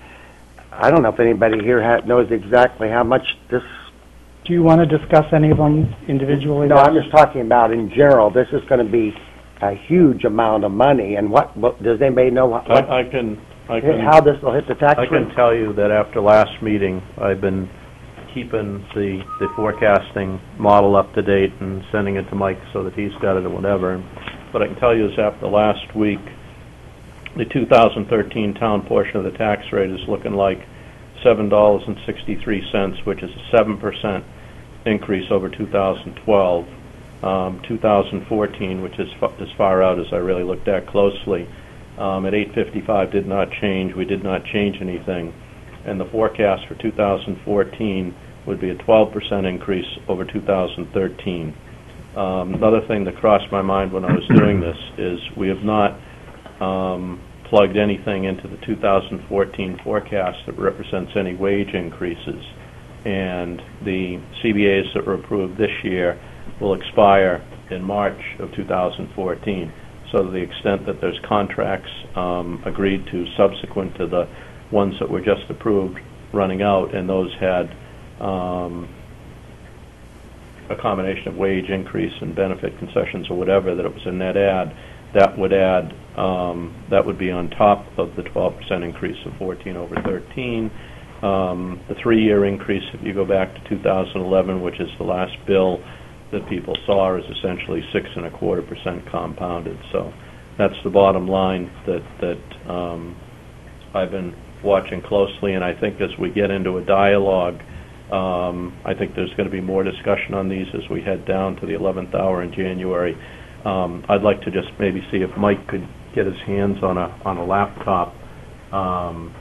I don't know if anybody here ha- knows exactly how much this, Do you want to discuss any of them individually? no, I'm just talking about in general, this is going to be a huge amount of money, and what, what, does anybody know what, what- I I can, I can... how this will hit the tax I rate? can tell you that after last meeting, I've been keeping the, the forecasting model up to date and sending it to Mike so that he's got it or whatever. What I can tell you is after the last week, the 2013 town portion of the tax rate is looking like $7.63, which is a 7% increase over 2012. Um, 2014, which is as far out as I really looked at closely, um, at 855 did not change. We did not change anything. And the forecast for 2014 would be a 12% increase over 2013. Um, Another thing that crossed my mind when I was doing this is we have not um, plugged anything into the 2014 forecast that represents any wage increases. And the CBAs that were approved this year will expire in March of 2014. So to the extent that there's contracts um, agreed to subsequent to the ones that were just approved running out, and those had um, a combination of wage increase and benefit concessions or whatever, that it was a net add, that would add, um, that would be on top of the 12% increase of 14 over 13. Um, The three-year increase, if you go back to 2011, which is the last bill that people saw, is essentially six and a quarter percent compounded. So that's the bottom line that, that um, I've been watching closely, and I think as we get into a dialogue, um, I think there's going to be more discussion on these as we head down to the 11th hour in January. Um, I'd like to just maybe see if Mike could get his hands on a, on a laptop, um,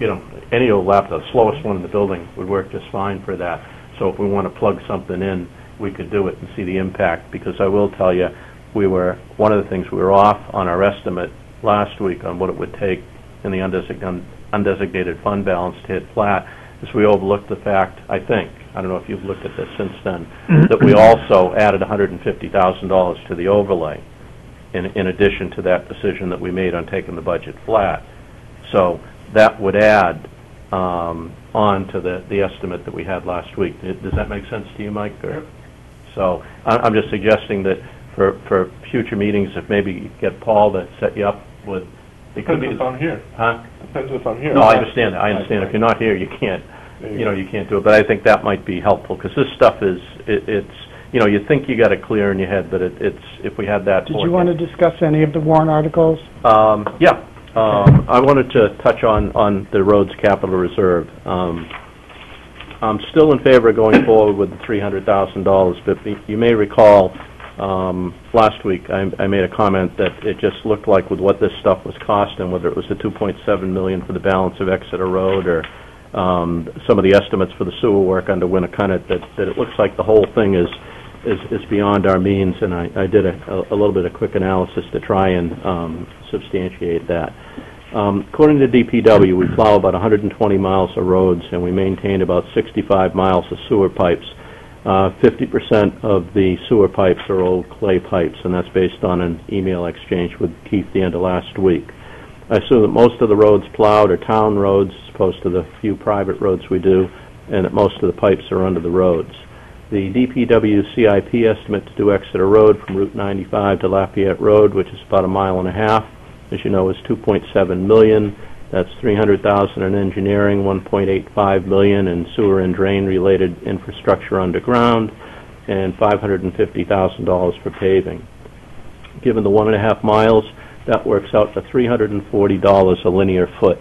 you know, any old laptop, the slowest one in the building would work just fine for that. So if we want to plug something in, we could do it and see the impact, because I will tell you, we were, one of the things, we were off on our estimate last week on what it would take in the undesignated fund balance to hit flat, is we overlooked the fact, I think, I don't know if you've looked at this since then, that we also added $150,000 to the overlay in, in addition to that decision that we made on taking the budget flat. So that would add um, on to the, the estimate that we had last week. Does that make sense to you, Mike? or- So I- I'm just suggesting that for, for future meetings, if maybe you get Paul to set you up with, it could Depends be, if I'm here. huh? Depends if I'm here. No, I understand that, I understand. If you're not here, you can't, you know, you can't do it. But I think that might be helpful, because this stuff is, it- it's, you know, you think you got it clear in your head, but it- it's, if we had that... Did you want to discuss any of the warrant articles? Um, yeah, um, I wanted to touch on, on the roads capital reserve. Um, I'm still in favor of going forward with the $300,000, but be- you may recall, um, last week, I, I made a comment that it just looked like with what this stuff was costing, whether it was the 2.7 million for the balance of Exeter Road, or, um, some of the estimates for the sewer work under Winnacunnet, that, that it looks like the whole thing is, is, is beyond our means, and I, I did a, a little bit of quick analysis to try and, um, substantiate that. Um, according to DPW, we plow about 120 miles of roads, and we maintain about 65 miles of sewer pipes. Uh, 50% of the sewer pipes are old clay pipes, and that's based on an email exchange with Keith the end of last week. I assume that most of the roads plowed are town roads, as opposed to the few private roads we do, and that most of the pipes are under the roads. The DPW CIP estimate to do Exeter Road from Route 95 to Lafayette Road, which is about a mile and a half, as you know, is 2.7 million. That's 300,000 in engineering, 1.85 million in sewer and drain-related infrastructure underground, and $550,000 for paving. Given the one and a half miles, that works out to $340 a linear foot.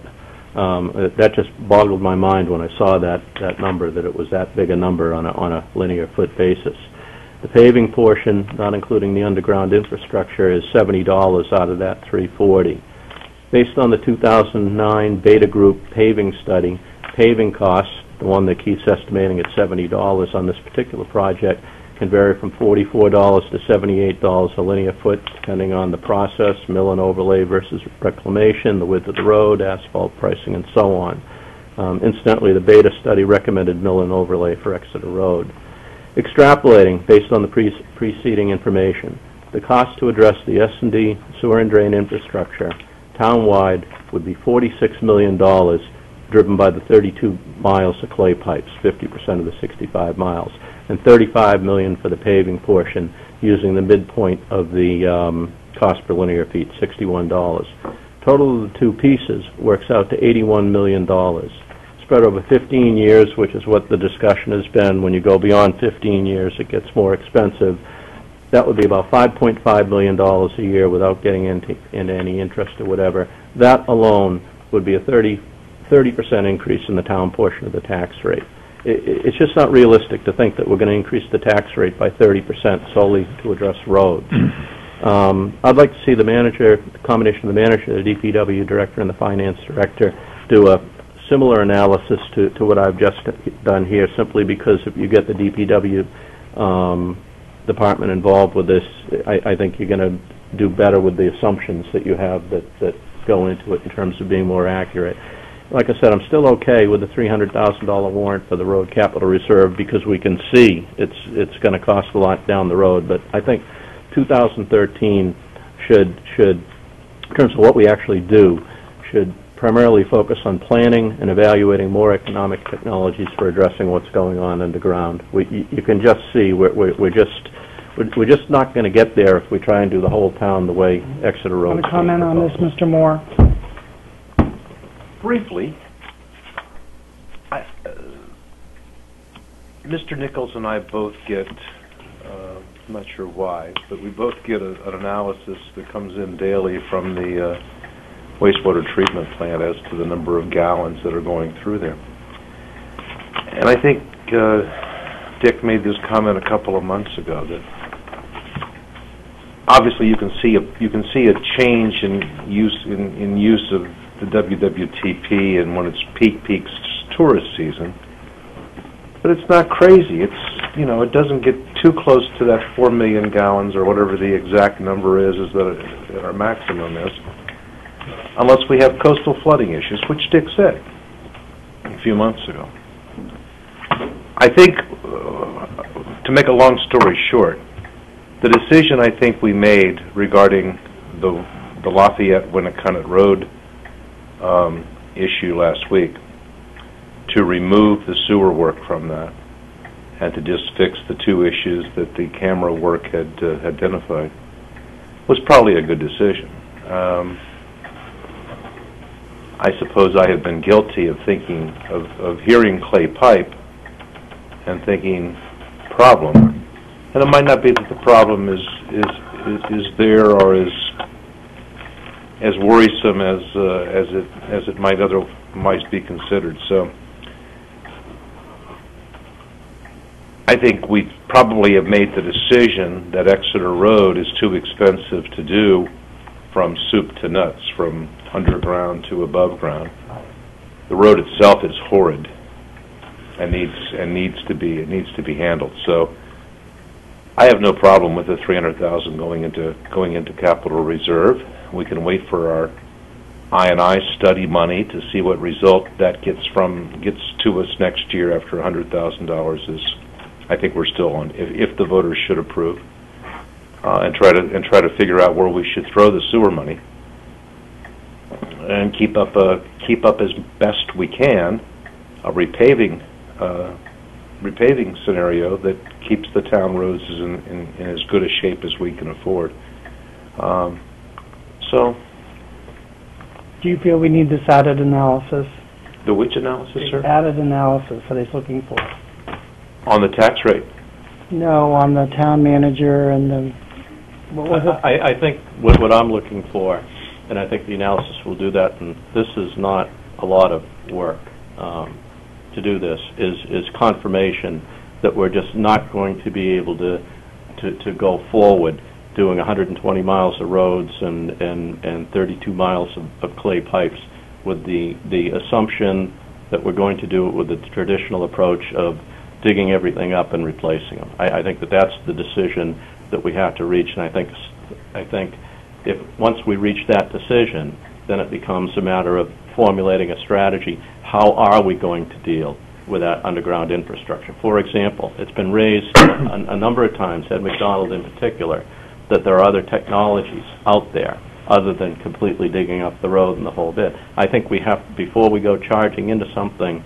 Um, That just boggled my mind when I saw that, that number, that it was that big a number on a, on a linear foot basis. The paving portion, not including the underground infrastructure, is $70 out of that 340. Based on the 2009 Beta Group paving study, paving costs, the one that Keith's estimating at $70 on this particular project, can vary from $44 to $78 a linear foot, depending on the process, mill and overlay versus reclamation, the width of the road, asphalt pricing, and so on. Um, Incidentally, the Beta study recommended mill and overlay for Exeter Road. Extrapolating based on the pre- preceding information, the cost to address the s and D sewer and drain infrastructure townwide would be $46 million, driven by the 32 miles of clay pipes, 50% of the 65 miles, and 35 million for the paving portion, using the midpoint of the um, cost per linear feet, $61. Total of the two pieces works out to $81 million spread over 15 years, which is what the discussion has been. When you go beyond 15 years, it gets more expensive. That would be about $5.5 million a year without getting into, into any interest or whatever. That alone would be a 30, 30% increase in the town portion of the tax rate. I- i- it's just not realistic to think that we're going to increase the tax rate by 30% solely to address roads. Um, I'd like to see the manager, the combination of the manager, the DPW director, and the finance director do a similar analysis to, to what I've just done here, simply because if you get the DPW um, department involved with this, I, I think you're going to do better with the assumptions that you have that, that go into it in terms of being more accurate. Like I said, I'm still okay with the $300,000 warrant for the road capital reserve because we can see it's, it's going to cost a lot down the road, but I think 2013 should, should, in terms of what we actually do, should primarily focus on planning and evaluating more economic technologies for addressing what's going on underground. We, you, you can just see we're, we're, we're just we're, we're just not going to get there if we try and do the whole town the way Exeter Road. Want to comment on this, Mr. Moore? briefly, I, uh, Mr. Nichols and I both get, uh, I'm not sure why, but we both get a, an analysis that comes in daily from the uh, wastewater treatment plant as to the number of gallons that are going through there. And I think uh, Dick made this comment a couple of months ago that obviously, you can see a, you can see a change in use, in, in use of the WWTP and when it's peak, peak tourist season. But it's not crazy. It's, you know, it doesn't get too close to that 4 million gallons or whatever the exact number is, is that our maximum is, unless we have coastal flooding issues, which Dick said a few months ago. I think, uh, to make a long story short, the decision I think we made regarding the the Lafayette Winnacunnet Road um, issue last week to remove the sewer work from that and to just fix the two issues that the camera work had uh, identified was probably a good decision. Um, I suppose I have been guilty of thinking of, of hearing clay pipe and thinking problem, and it might not be that the problem is is is, there or is as worrisome as uh, as it as it might otherwise be considered. So. I think we probably have made the decision that Exeter Road is too expensive to do from soup to nuts, from underground to above ground. The road itself is horrid and needs and needs to be it needs to be handled. So I have no problem with the 300,000 going into going into capital reserve. We can wait for our I and I study money to see what result that gets from gets to us next year after $100,000 is I think we're still on if, if the voters should approve uh, and try to and try to figure out where we should throw the sewer money and keep up a keep up as best we can a repaving uh, repaving scenario that keeps the town roads in, in, in as good a shape as we can afford. Um, so Do you feel we need this added analysis? the which analysis, sir? Added analysis that he's looking for? On the tax rate. No, on the town manager and the, what was it? I, I think what, what I'm looking for, and I think the analysis will do that, and this is not a lot of work um, to do this, is, is confirmation that we're just not going to be able to, to, to go forward doing 120 miles of roads and, and, and 32 miles of, of clay pipes with the, the assumption that we're going to do it with the traditional approach of digging everything up and replacing them. I, I think that that's the decision that we have to reach, and I think, I think if, once we reach that decision, then it becomes a matter of formulating a strategy. How are we going to deal with that underground infrastructure? For example, it's been raised a, a number of times, Ed McDonald in particular, that there are other technologies out there other than completely digging up the road and the whole bit. I think we have, before we go charging into something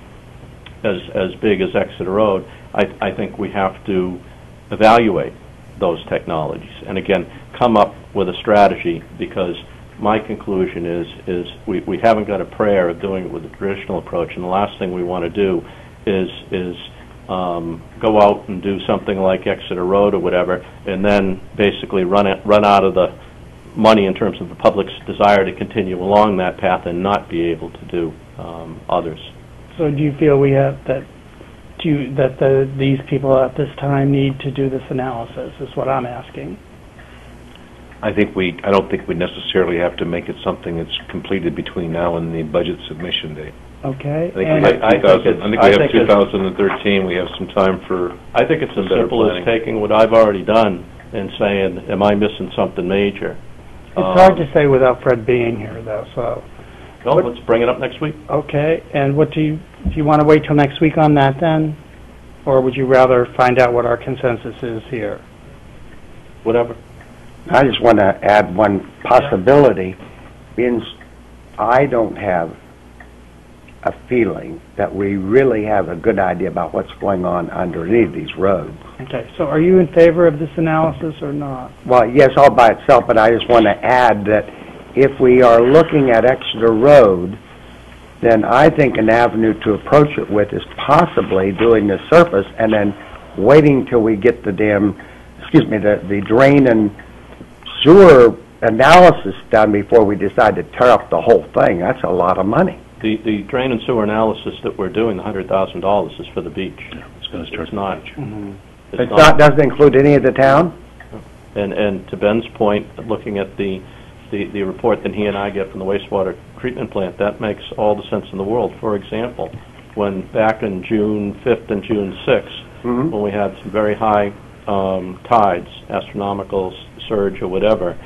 as, as big as Exeter Road, I, I think we have to evaluate those technologies. And again, come up with a strategy because my conclusion is, is we, we haven't got a prayer of doing it with the traditional approach. And the last thing we want to do is, is um, go out and do something like Exeter Road or whatever, and then basically run it, run out of the money in terms of the public's desire to continue along that path and not be able to do um, others. So do you feel we have, that, do you, that the, these people at this time need to do this analysis, is what I'm asking? I think we, I don't think we necessarily have to make it something that's completed between now and the budget submission date. Okay? I think and- we have I- I think 2000, I think I we have think it's- 2013, we have some time for, I think it's as Some better simple as planning. taking what I've already done and saying, am I missing something major? It's hard to um, say without Fred being here, though, so, Well, let's bring it up next week. okay, and what do you, do you want to wait till next week on that then? Or would you rather find out what our consensus is here? Whatever. I just want to add one possibility. Means I don't have a feeling that we really have a good idea about what's going on underneath these roads. Okay, so are you in favor of this analysis or not? Well, yes, all by itself, but I just want to add that if we are looking at Exeter Road, then I think an avenue to approach it with is possibly doing the surface and then waiting till we get the damn, excuse me, the, the drain and sewer analysis done before we decide to tear up the whole thing. That's a lot of money. The, the drain and sewer analysis that we're doing, the hundred thousand dollars, is for the beach. It's going to start It's not, Mm-hmm. It's not, doesn't include any of the town? And, and to Ben's point, looking at the, the, the report that he and I get from the wastewater treatment plant, that makes all the sense in the world. For example, when back in June 5th and June 6th, Mhm. when we had some very high um, tides, astronomical s- surge or whatever,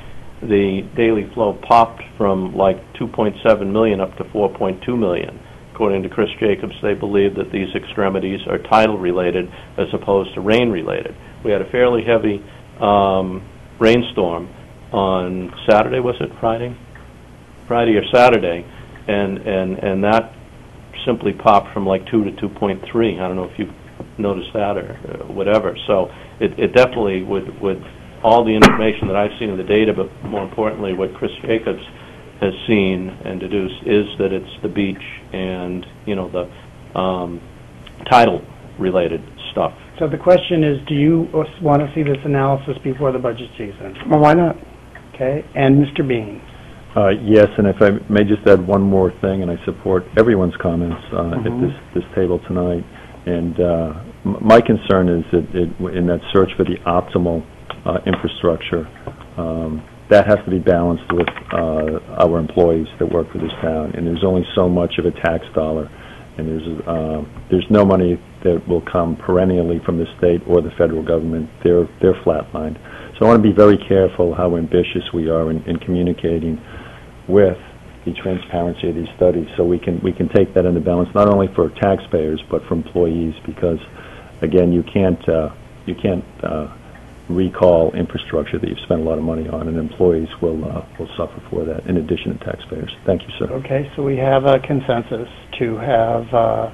the daily flow popped from like 2.7 million up to 4.2 million. According to Chris Jacobs, they believe that these extremities are tidal related as opposed to rain related. We had a fairly heavy um, rainstorm on Saturday, was it Friday? Friday or Saturday, and and and that simply popped from like two to 2.3. I don't know if you've noticed that or uh, whatever. So it, it definitely would would all the information that I've seen in the data, but more importantly, what Chris Jacobs has seen and deduced is that it's the beach and you know the um, tidal related stuff. So the question is, do you want to see this analysis before the budget season? Well, why not? Okay, and Mr. Bean? Uh, Yes, and if I may just add one more thing, and I support everyone's comments uh, at Mhm. this this table tonight. And uh, m- my concern is that it- in that search for the optimal infrastructure, um, that has to be balanced with uh, our employees that work for this town. And there's only so much of a tax dollar, and there's uh, there's no money that will come perennially from the state or the federal government. They're they're flatlined. So I want to be very careful how ambitious we are in, in communicating with the transparency of these studies, so we can we can take that into balance not only for taxpayers but for employees, because again, you can't uh, you can't uh, recall infrastructure that you've spent a lot of money on, and employees will uh, will suffer for that in addition to taxpayers. Thank you, sir. Okay, so we have a consensus to have, uh,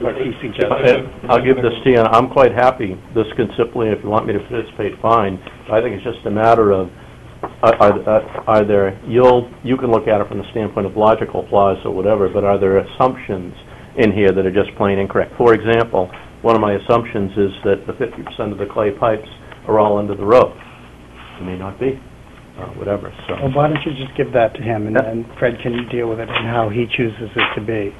what he suggested. I'll give this to you, and I'm quite happy. This can simply, if you want me to participate, fine. I think it's just a matter of, are- are are there, you'll, you can look at it from the standpoint of logical flaws or whatever, but are there assumptions in here that are just plain incorrect? For example, one of my assumptions is that the 50% of the clay pipes are all under the road. It may not be, uh, whatever, so. Well, why don't you just give that to him, and then Fred can deal with it and how he chooses it to be.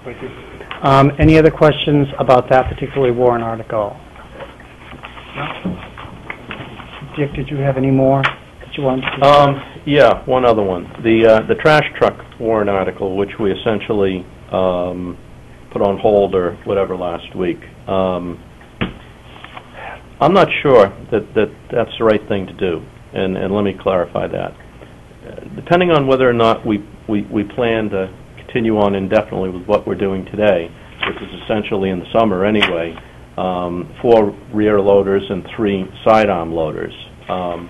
Um, Any other questions about that particular warrant article? No. Dick, did you have any more that you wanted to? Um, yeah, one other one. The, uh, the trash truck warrant article, which we essentially, um, put on hold or whatever last week. Um, I'm not sure that, that that's the right thing to do, and, and let me clarify that. Uh, Depending on whether or not we, we, we plan to continue on indefinitely with what we're doing today, which is essentially in the summer anyway, um, four rear loaders and three sidearm loaders. Um,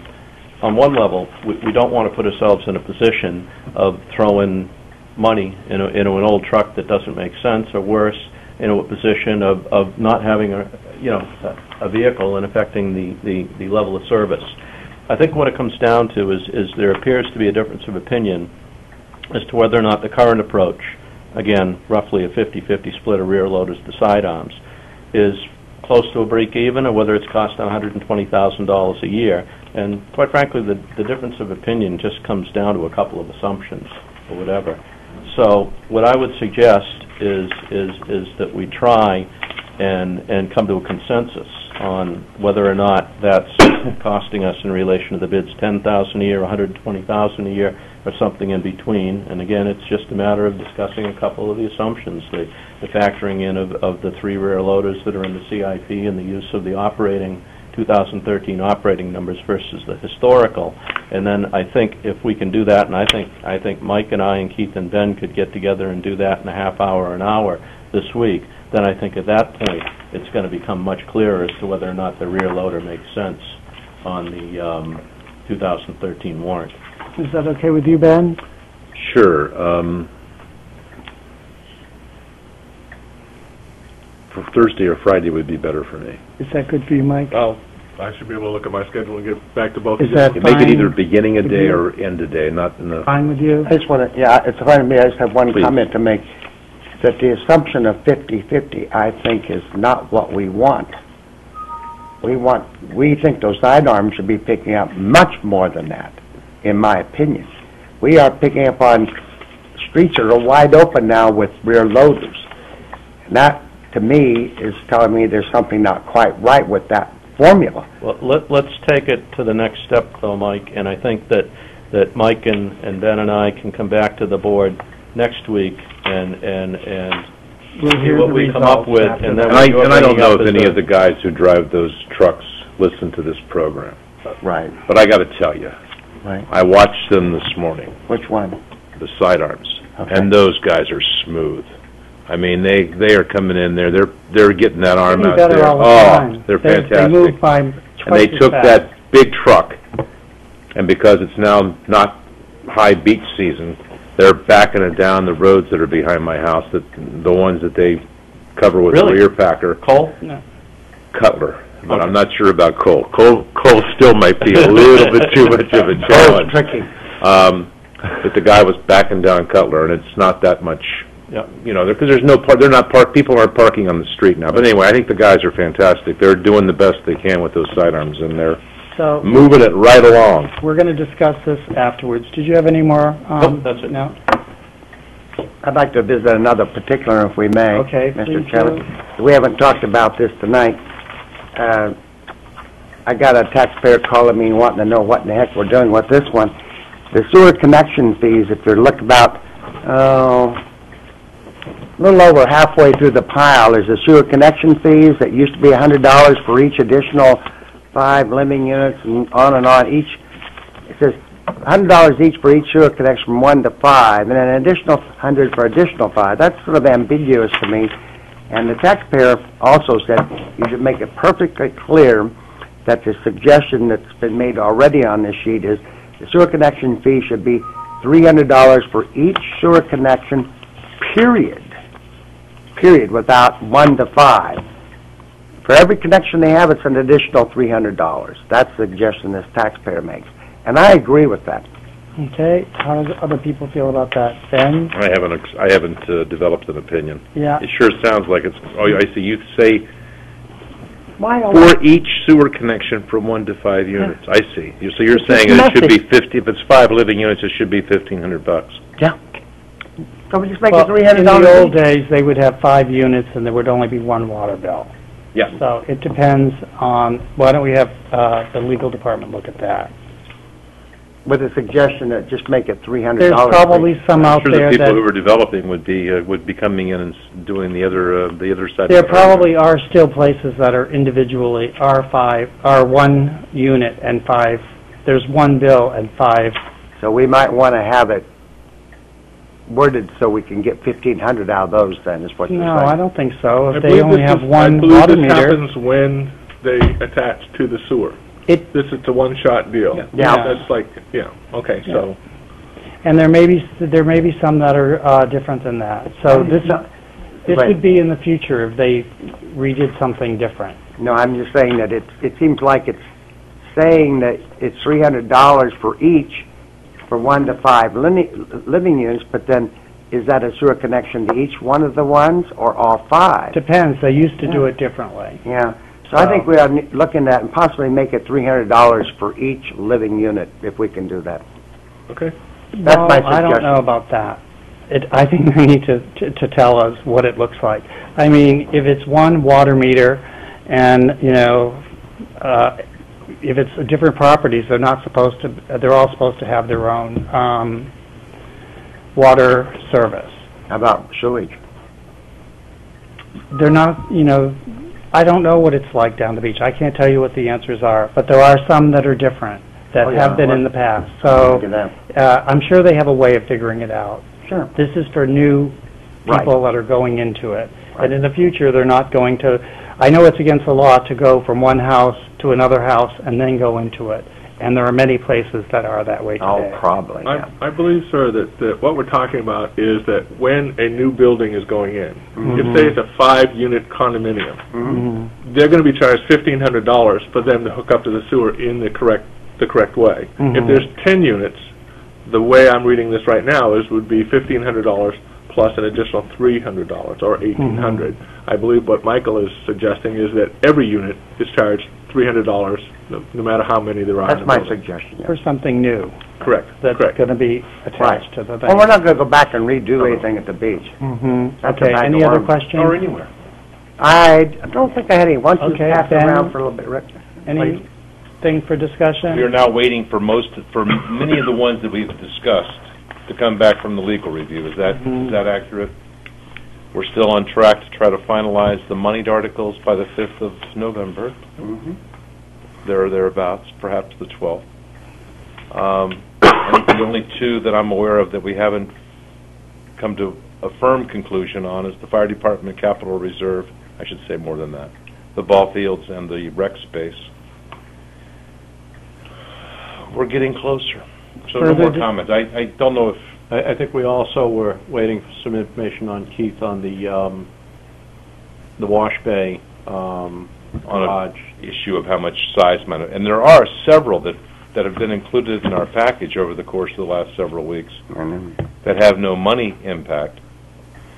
on one level, we, we don't want to put ourselves in a position of throwing money into, into an old truck that doesn't make sense, or worse, into a position of, of not having a, you know, a, a vehicle and affecting the, the, the level of service. I think what it comes down to is, is there appears to be a difference of opinion as to whether or not the current approach, again, roughly a 50-50 split of rear loaders to sidearms, is close to a break even, or whether it's costing $120,000 a year. And quite frankly, the, the difference of opinion just comes down to a couple of assumptions, or whatever. So what I would suggest is, is, is that we try and, and come to a consensus on whether or not that's costing us in relation to the bids, 10000 a year, 120000 a year, or something in between. And again, it's just a matter of discussing a couple of the assumptions, the, the factoring in of, of the three rear loaders that are in the CIP and the use of the operating 2013 operating numbers versus the historical. And then I think if we can do that, and I think I think Mike and I and Keith and Ben could get together and do that in a half hour or an hour this week, then I think at that point it's going to become much clearer as to whether or not the rear loader makes sense on the um, 2013 warrant. Is that okay with you, Ben? Sure. um, for Thursday or Friday would be better for me. Is that good for you, Mike? Well, I should be able to look at my schedule and get back to both of Is you. that You Make it either beginning of day or end of day, not in the, Fine with you? I just want to, yeah, it's fine with me, I just have one Please. comment to make, that the assumption of 50/50, I think, is not what we want. We want, we think those sidearms should be picking up much more than that, in my opinion. We are picking up on streets that are wide open now with rear loaders. And that, to me, is telling me there's something not quite right with that formula. Well, let, let's take it to the next step, though, Mike, and I think that, that Mike and, and Ben and I can come back to the board next week and, and, and We'll see hear what the we come up results with, after and that. then And I, what you're and I don't bringing know up if is any a- of the guys who drive those trucks listen to this program, Right, but I gotta tell you, right. I watched them this morning, Which one? the sidearms, Okay. and those guys are smooth. I mean, they, they are coming in there, they're, they're getting that arm Getting out better there. all the time. Oh, they're They- They fantastic. move by And they as took fast. that big truck, and because it's now not high beach season, they're backing it down the roads that are behind my house, that, the ones that they cover with a Really? rear packer, Cole? Cutler. But I'm not sure about Cole. Cole, Cole still might be a little bit too much of a Cole's challenge. tricky. Um, but the guy was backing down Cutler, and it's not that much, Yep. you know, because there's no par, they're not park, people aren't parking on the street now. But anyway, I think the guys are fantastic. They're doing the best they can with those sidearms, and they're So, moving it right along. we're going to discuss this afterwards. Did you have any more? um, Nope, that's it. No? I'd like to visit another particular, if we may. Okay, please Mr. do. Chairman. We haven't talked about this tonight. Uh, I got a taxpayer calling me wanting to know what in the heck we're doing with this one. The sewer connection fees, if you're look about, oh, a little over halfway through the pile, is the sewer connection fees that used to be a hundred dollars for each additional five living units and on and on. Each, it says hundred dollars each for each sewer connection from one to five, and an additional hundred for additional five. That's sort of ambiguous to me. And the taxpayer also said you should make it perfectly clear that the suggestion that's been made already on this sheet is the sewer connection fee should be three hundred dollars for each sewer connection, period. Period, without one to five. For every connection they have, it's an additional three hundred dollars. That's the suggestion this taxpayer makes. And I agree with that. Okay, how does other people feel about that? Ben? I haven't, ex- I haven't uh, developed an opinion. Yeah. It sure sounds like it's, oh, I see, you say Why for each sewer connection from one to five units. I see. You- So you're saying it should be fifty, if it's five living units, it should be fifteen hundred bucks. So we just make it Well, three hundred in the old days, they would have five units and there would only be one water bill. Yeah. So it depends on, why don't we have uh, the legal department look at that? With a suggestion that just make it three hundred There's dollars. probably some out I'm sure there the people who that, are developing would be, uh, would be coming in and s- doing the other, uh, the other side. of there the probably are still places that are individually, are five, are one unit and five, there's one bill and five. So we might want to have it worded so we can get fifteen hundred out of those then, is what you're saying. No, I don't think so. I If they believe only this have is- one I believe this meter. happens when they attach to the sewer. It- This is a one-shot deal. Yeah. That's like, yeah, okay, so, And there may be, there may be some that are uh, different than that. So this, this Right. would be in the future if they redid something different. No, I'm just saying that it, it seems like it's saying that it's three hundred dollars for each, for one to five living, living units, but then is that a sewer connection to each one of the ones, or all five? Depends, they used to do it differently. Yeah, so I think we are ne- looking at and possibly make it three hundred dollars for each living unit, if we can do that. okay. That's my Well, I don't suggestion. know about that. It, I think they need to, to, to tell us what it looks like. I mean, if it's one water meter and, you know, uh, if it's different properties, they're not supposed to, they're all supposed to have their own, um, water service. How about sewage? They're not, you know, I don't know what it's like down the beach. I can't tell you what the answers are, but there are some that are different, that Oh, yeah. have been in the past. So, Look at that. uh, I'm sure they have a way of figuring it out. Sure. This is for new Right. people that are going into it. Right. And in the future, they're not going to, I know it's against the law to go from one house to another house and then go into it. And there are many places that are that way Oh, probably, yeah. I, I believe, sir, that, that what we're talking about is that when a new building is going in, if say it's a five-unit condominium, Mhm. they're gonna be charged fifteen hundred dollars for them to hook up to the sewer in the correct, the correct way. If Mhm. there's ten units, the way I'm reading this right now is, would be fifteen hundred dollars plus an additional three hundred dollars, or 1,800. I believe what Michael is suggesting is that every unit is charged three hundred dollars, no no matter how many there are in That's the my building. suggestion, yeah. For something new Correct, that's correct. going to be attached to the thing. Well, we're not gonna go back and redo anything at the beach. Mm-hmm. Okay, bag any other worms. questions? Or anywhere. I don't think I had any. Why don't you Okay, pass it around for a little bit, Rick? Anything for discussion? We are now waiting for most, for many of the ones that we've discussed to come back from the legal review. Is that, is that accurate? We're still on track to try to finalize the moneyed articles by the 5th of November. Mhm. there or thereabouts, perhaps the 12th. Um, and the only two that I'm aware of that we haven't come to a firm conclusion on is the fire department capital reserve, I should say more than that, the ball fields and the rec space. We're getting closer. So no Further more comments. I, I don't know if, I, I think we also were waiting for some information on Keith on the, um, the wash bay, um, on a garage. issue of how much size matter, and there are several that, that have been included in our package over the course of the last several weeks. that have no money impact.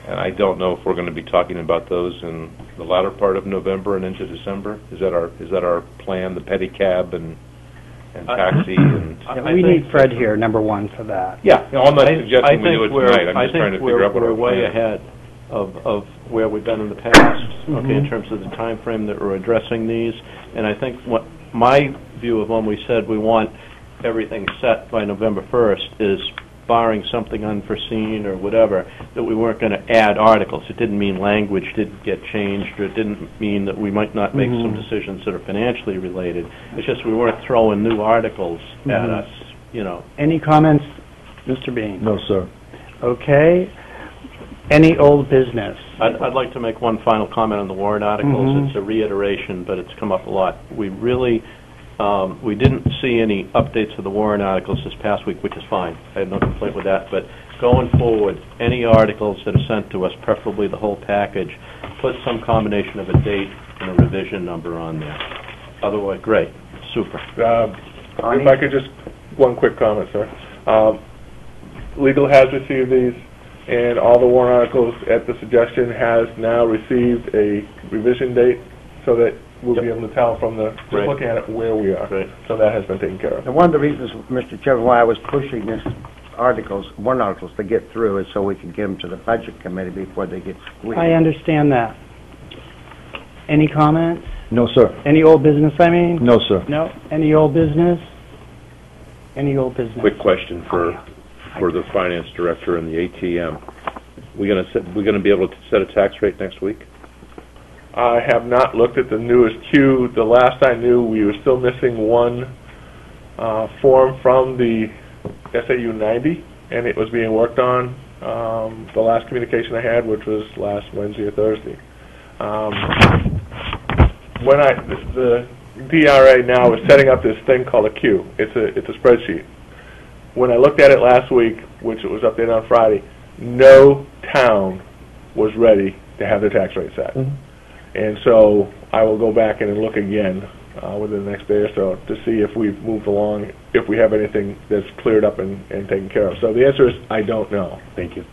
And I don't know if we're going to be talking about those in the latter part of November and into December. Is that our, is that our plan, the pedicab and, and taxi and? Yeah, I We think- need Fred here, number one, for that. Yeah, no, I'm not I- I suggesting we do it tonight. I'm just trying to figure out what our I think we're, we're way plan is. ahead of, of where we've been in the past, okay, in Mhm. terms of the time frame that we're addressing these. And I think what, my view of when we said we want everything set by November 1st is barring something unforeseen or whatever, that we weren't going to add articles. It didn't mean language didn't get changed, or it didn't mean that we might not make some Mhm. decisions that are financially related. It's just we weren't throwing new articles at Mhm. us, you know. Any comments, Mr. Bean? No, sir. Okay. Any old business? I'd, I'd like to make one final comment on the warrant articles. Mhm. It's a reiteration, but it's come up a lot. We really, um, we didn't see any updates to the warrant articles this past week, which is fine. I have no complaint with that. But going forward, any articles that are sent to us, preferably the whole package, put some combination of a date and a revision number on there. Otherwise, great, super. Uh, If I could just, one quick comment, sir. Um, Legal has received these, and all the warrant articles, at the suggestion, has now received a revision date, so that we'll be able to tell from the, just Right. looking at it, where we are. Great. So that has been taken care of. And one of the reasons, Mr. Chairman, why I was pushing this articles, one articles to get through is so we can give them to the budget committee before they get squeezed. I understand that. Any comments? No, sir. Any old business, I mean? No, sir. No? Any old business? Any old business? Quick question for, for the finance director and the ATM. We gonna set, we gonna be able to set a tax rate next week? I have not looked at the newest Q. The last I knew, we were still missing one uh, form from the SAU 90, and it was being worked on. Um, The last communication I had, which was last Wednesday or Thursday. Um, When I, the DRA now is setting up this thing called a a Q. It's a, it's a spreadsheet. When I looked at it last week, which it was updated on Friday, no town was ready to have their tax rate set. And so I will go back in and look again uh, within the next day or so to see if we've moved along, if we have anything that's cleared up and, and taken care of. So the answer is, I don't know. Thank you.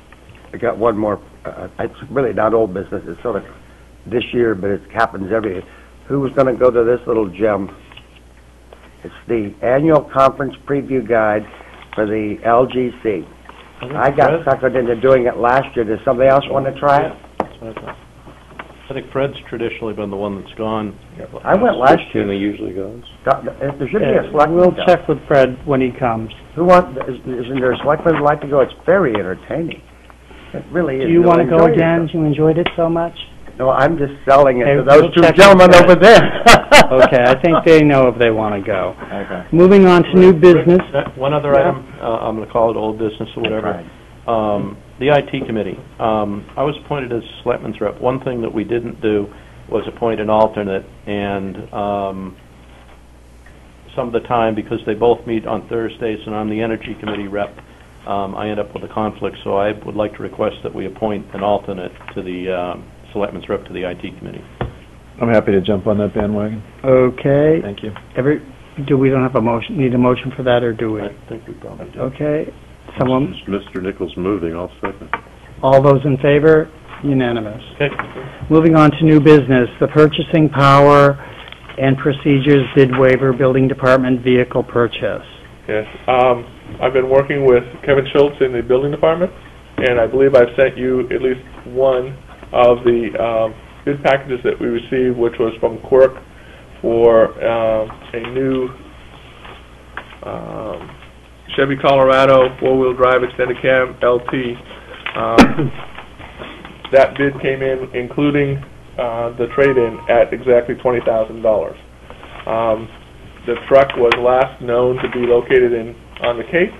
I got one more, uh, it's really not old business, it's sort of this year, but it happens every year. Who was gonna go to this little gem? It's the annual conference preview guide for the LGC. I got suckered into doing it last year, does somebody else wanna try it? That's what I think Fred's traditionally been the one that's gone. I went last year. Tina usually goes. Doc- There should be a selectman. We'll guide. check with Fred when he comes. Who want, is- isn't there a selectman who'd like to go? It's very entertaining. It really is. Do you You'll want to go enjoy again? yourself. You enjoyed it so much? No, I'm just selling it Okay, to those we'll two check with gentlemen Fred. over there. Okay, I think they know if they want to go. Okay. Moving on to new business. Uh, One other Yeah. item, uh, I'm going to call it old business or whatever. Um, The IT committee. Um, I was appointed as selectman's rep. One thing that we didn't do was appoint an alternate, and um, some of the time, because they both meet on Thursdays and I'm the energy committee rep, um, I end up with a conflict, so I would like to request that we appoint an alternate to the um, selectman's rep to the IT committee. I'm happy to jump on that bandwagon. Okay. Thank you. Every, do we don't have a motion, need a motion for that, or do we? I think we probably do. Okay. Someone, Mr. Nichols moving, I'll second. all those in favor? Unanimous. Okay. Moving on to new business, the purchasing power and procedures bid waiver, building department vehicle purchase. Yes, um, I've been working with Kevin Schultz in the building department, and I believe I've sent you at least one of the, um, bid packages that we received, which was from Quirk for uh, a new um, Chevy Colorado four-wheel drive extended cab LT. Um, That bid came in including uh, the trade-in at exactly $20,000. Um, The truck was last known to be located in, on the Cape.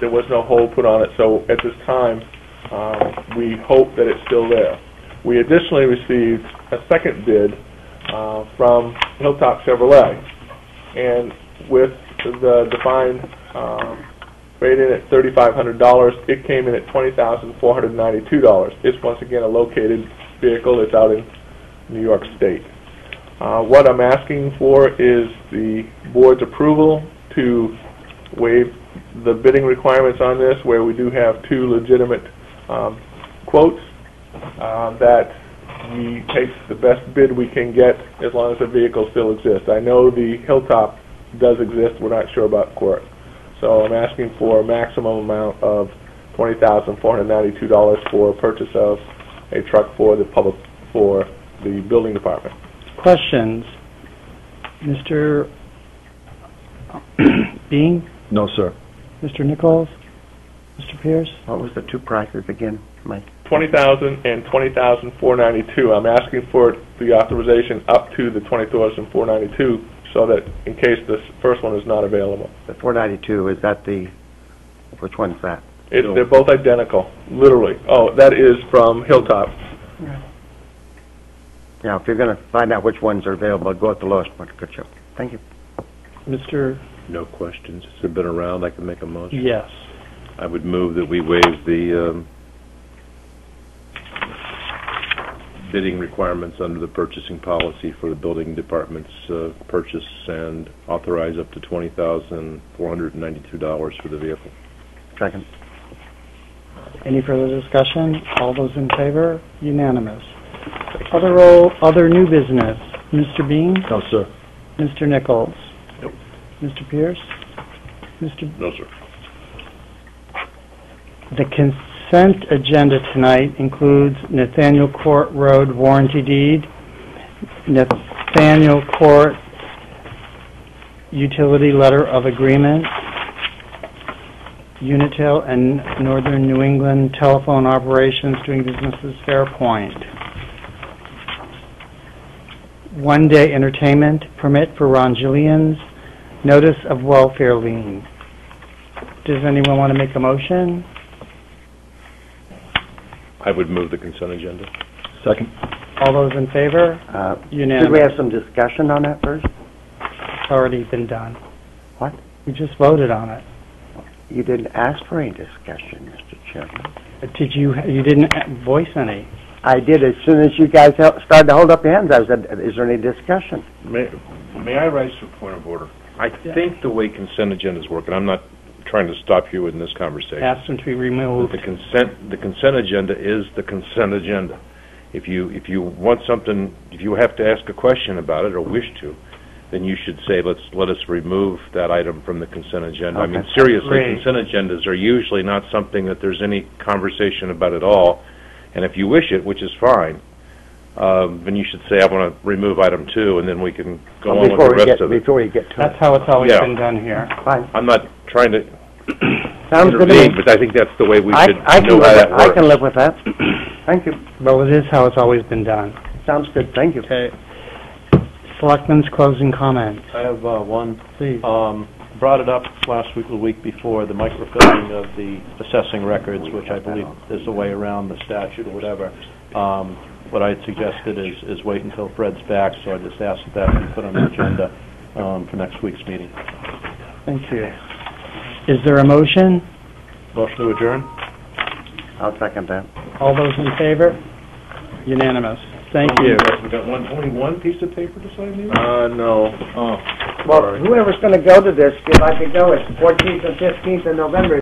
There was no hole put on it, so at this time, um, we hope that it's still there. We additionally received a second bid uh, from Hilltop Chevrolet, and with the defined um, rate in at $3,500, it came in at $20,492. It's once again a located vehicle that's out in New York State. Uh, What I'm asking for is the board's approval to waive the bidding requirements on this, where we do have two legitimate um, quotes, uh, that we take the best bid we can get as long as the vehicle still exists. I know the Hilltop does exist, we're not sure about Quirk. So I'm asking for a maximum amount of $20,492 for purchase of a truck for the public, for the building department. Questions? Mr. Bean? No, sir. Mr. Nichols? Mr. Pierce? What was the two prices again, Mike? Twenty thousand and twenty thousand four ninety-two. I'm asking for the authorization up to the twenty thousand four ninety-two, so that in case this first one is not available. The four ninety-two, is that the, which one's that? It, they're both identical, literally. Oh, that is from Hilltop. Yeah, if you're gonna find out which ones are available, go at the lowest one, good show. Thank you. Mr. No questions. It's been around, I can make a motion. Yes. I would move that we waive the um, bidding requirements under the purchasing policy for the building department's uh, purchase and authorize up to $20,492 for the vehicle. Second. Any further discussion? All those in favor? Unanimous. Other role, other new business. Mr. Bean? No, sir. Mr. Nichols? Nope. Mr. Pierce? Mr. No, sir. The consent agenda tonight includes Nathaniel Court Road warranty deed, Nathaniel Court utility letter of agreement, Unitil and Northern New England telephone operations doing business as Fairpoint. One-day entertainment permit for Ron Jillian's, notice of welfare lien. Does anyone want to make a motion? I would move the consent agenda. Second. All those in favor? Uh, Should we Unanimous. have some discussion on that first? It's already been done. What? We just voted on it. You didn't ask for any discussion, Mr. Chairman. Did you, you didn't voice any? I did, as soon as you guys hel- started to hold up your hands, I said, is there any discussion? May may I rise to a point of order? I think the way consent agendas work, and I'm not trying to stop you in this conversation. Asked them to be removed. The consent, the consent agenda is the consent agenda. If you, if you want something, if you have to ask a question about it or wish to, then you should say, let's, let us remove that item from the consent agenda. I mean, seriously, Great. consent agendas are usually not something that there's any conversation about at all. And if you wish it, which is fine, um, then you should say, I want to remove item two, and then we can go on with the we get, rest of it. before you get to That's it. how it's always Yeah. been done here. Fine. I'm not trying to Sounds good to intervene, me. but I think that's the way we I, should I can know how live, that with- I works. can live with that. Thank you. Well, it is how it's always been done. Sounds good, thank you. Okay. Selectmen's closing comments, I have uh, one please. um, brought it up last week or the week before, the microfilming of the assessing records, which I believe is the way around the statute or whatever. Um, What I had suggested is, is wait until Fred's back, so I just asked that that be put on the agenda um, for next week's meeting. Thank you. Is there a motion? Motion to adjourn? I'll second that. All those in favor? Unanimous. Thank you. We got one, only one piece of paper to sign, maybe? Uh, no. Oh. Well, whoever's gonna go to this, if I could go, it's fourteenth and fifteenth of November.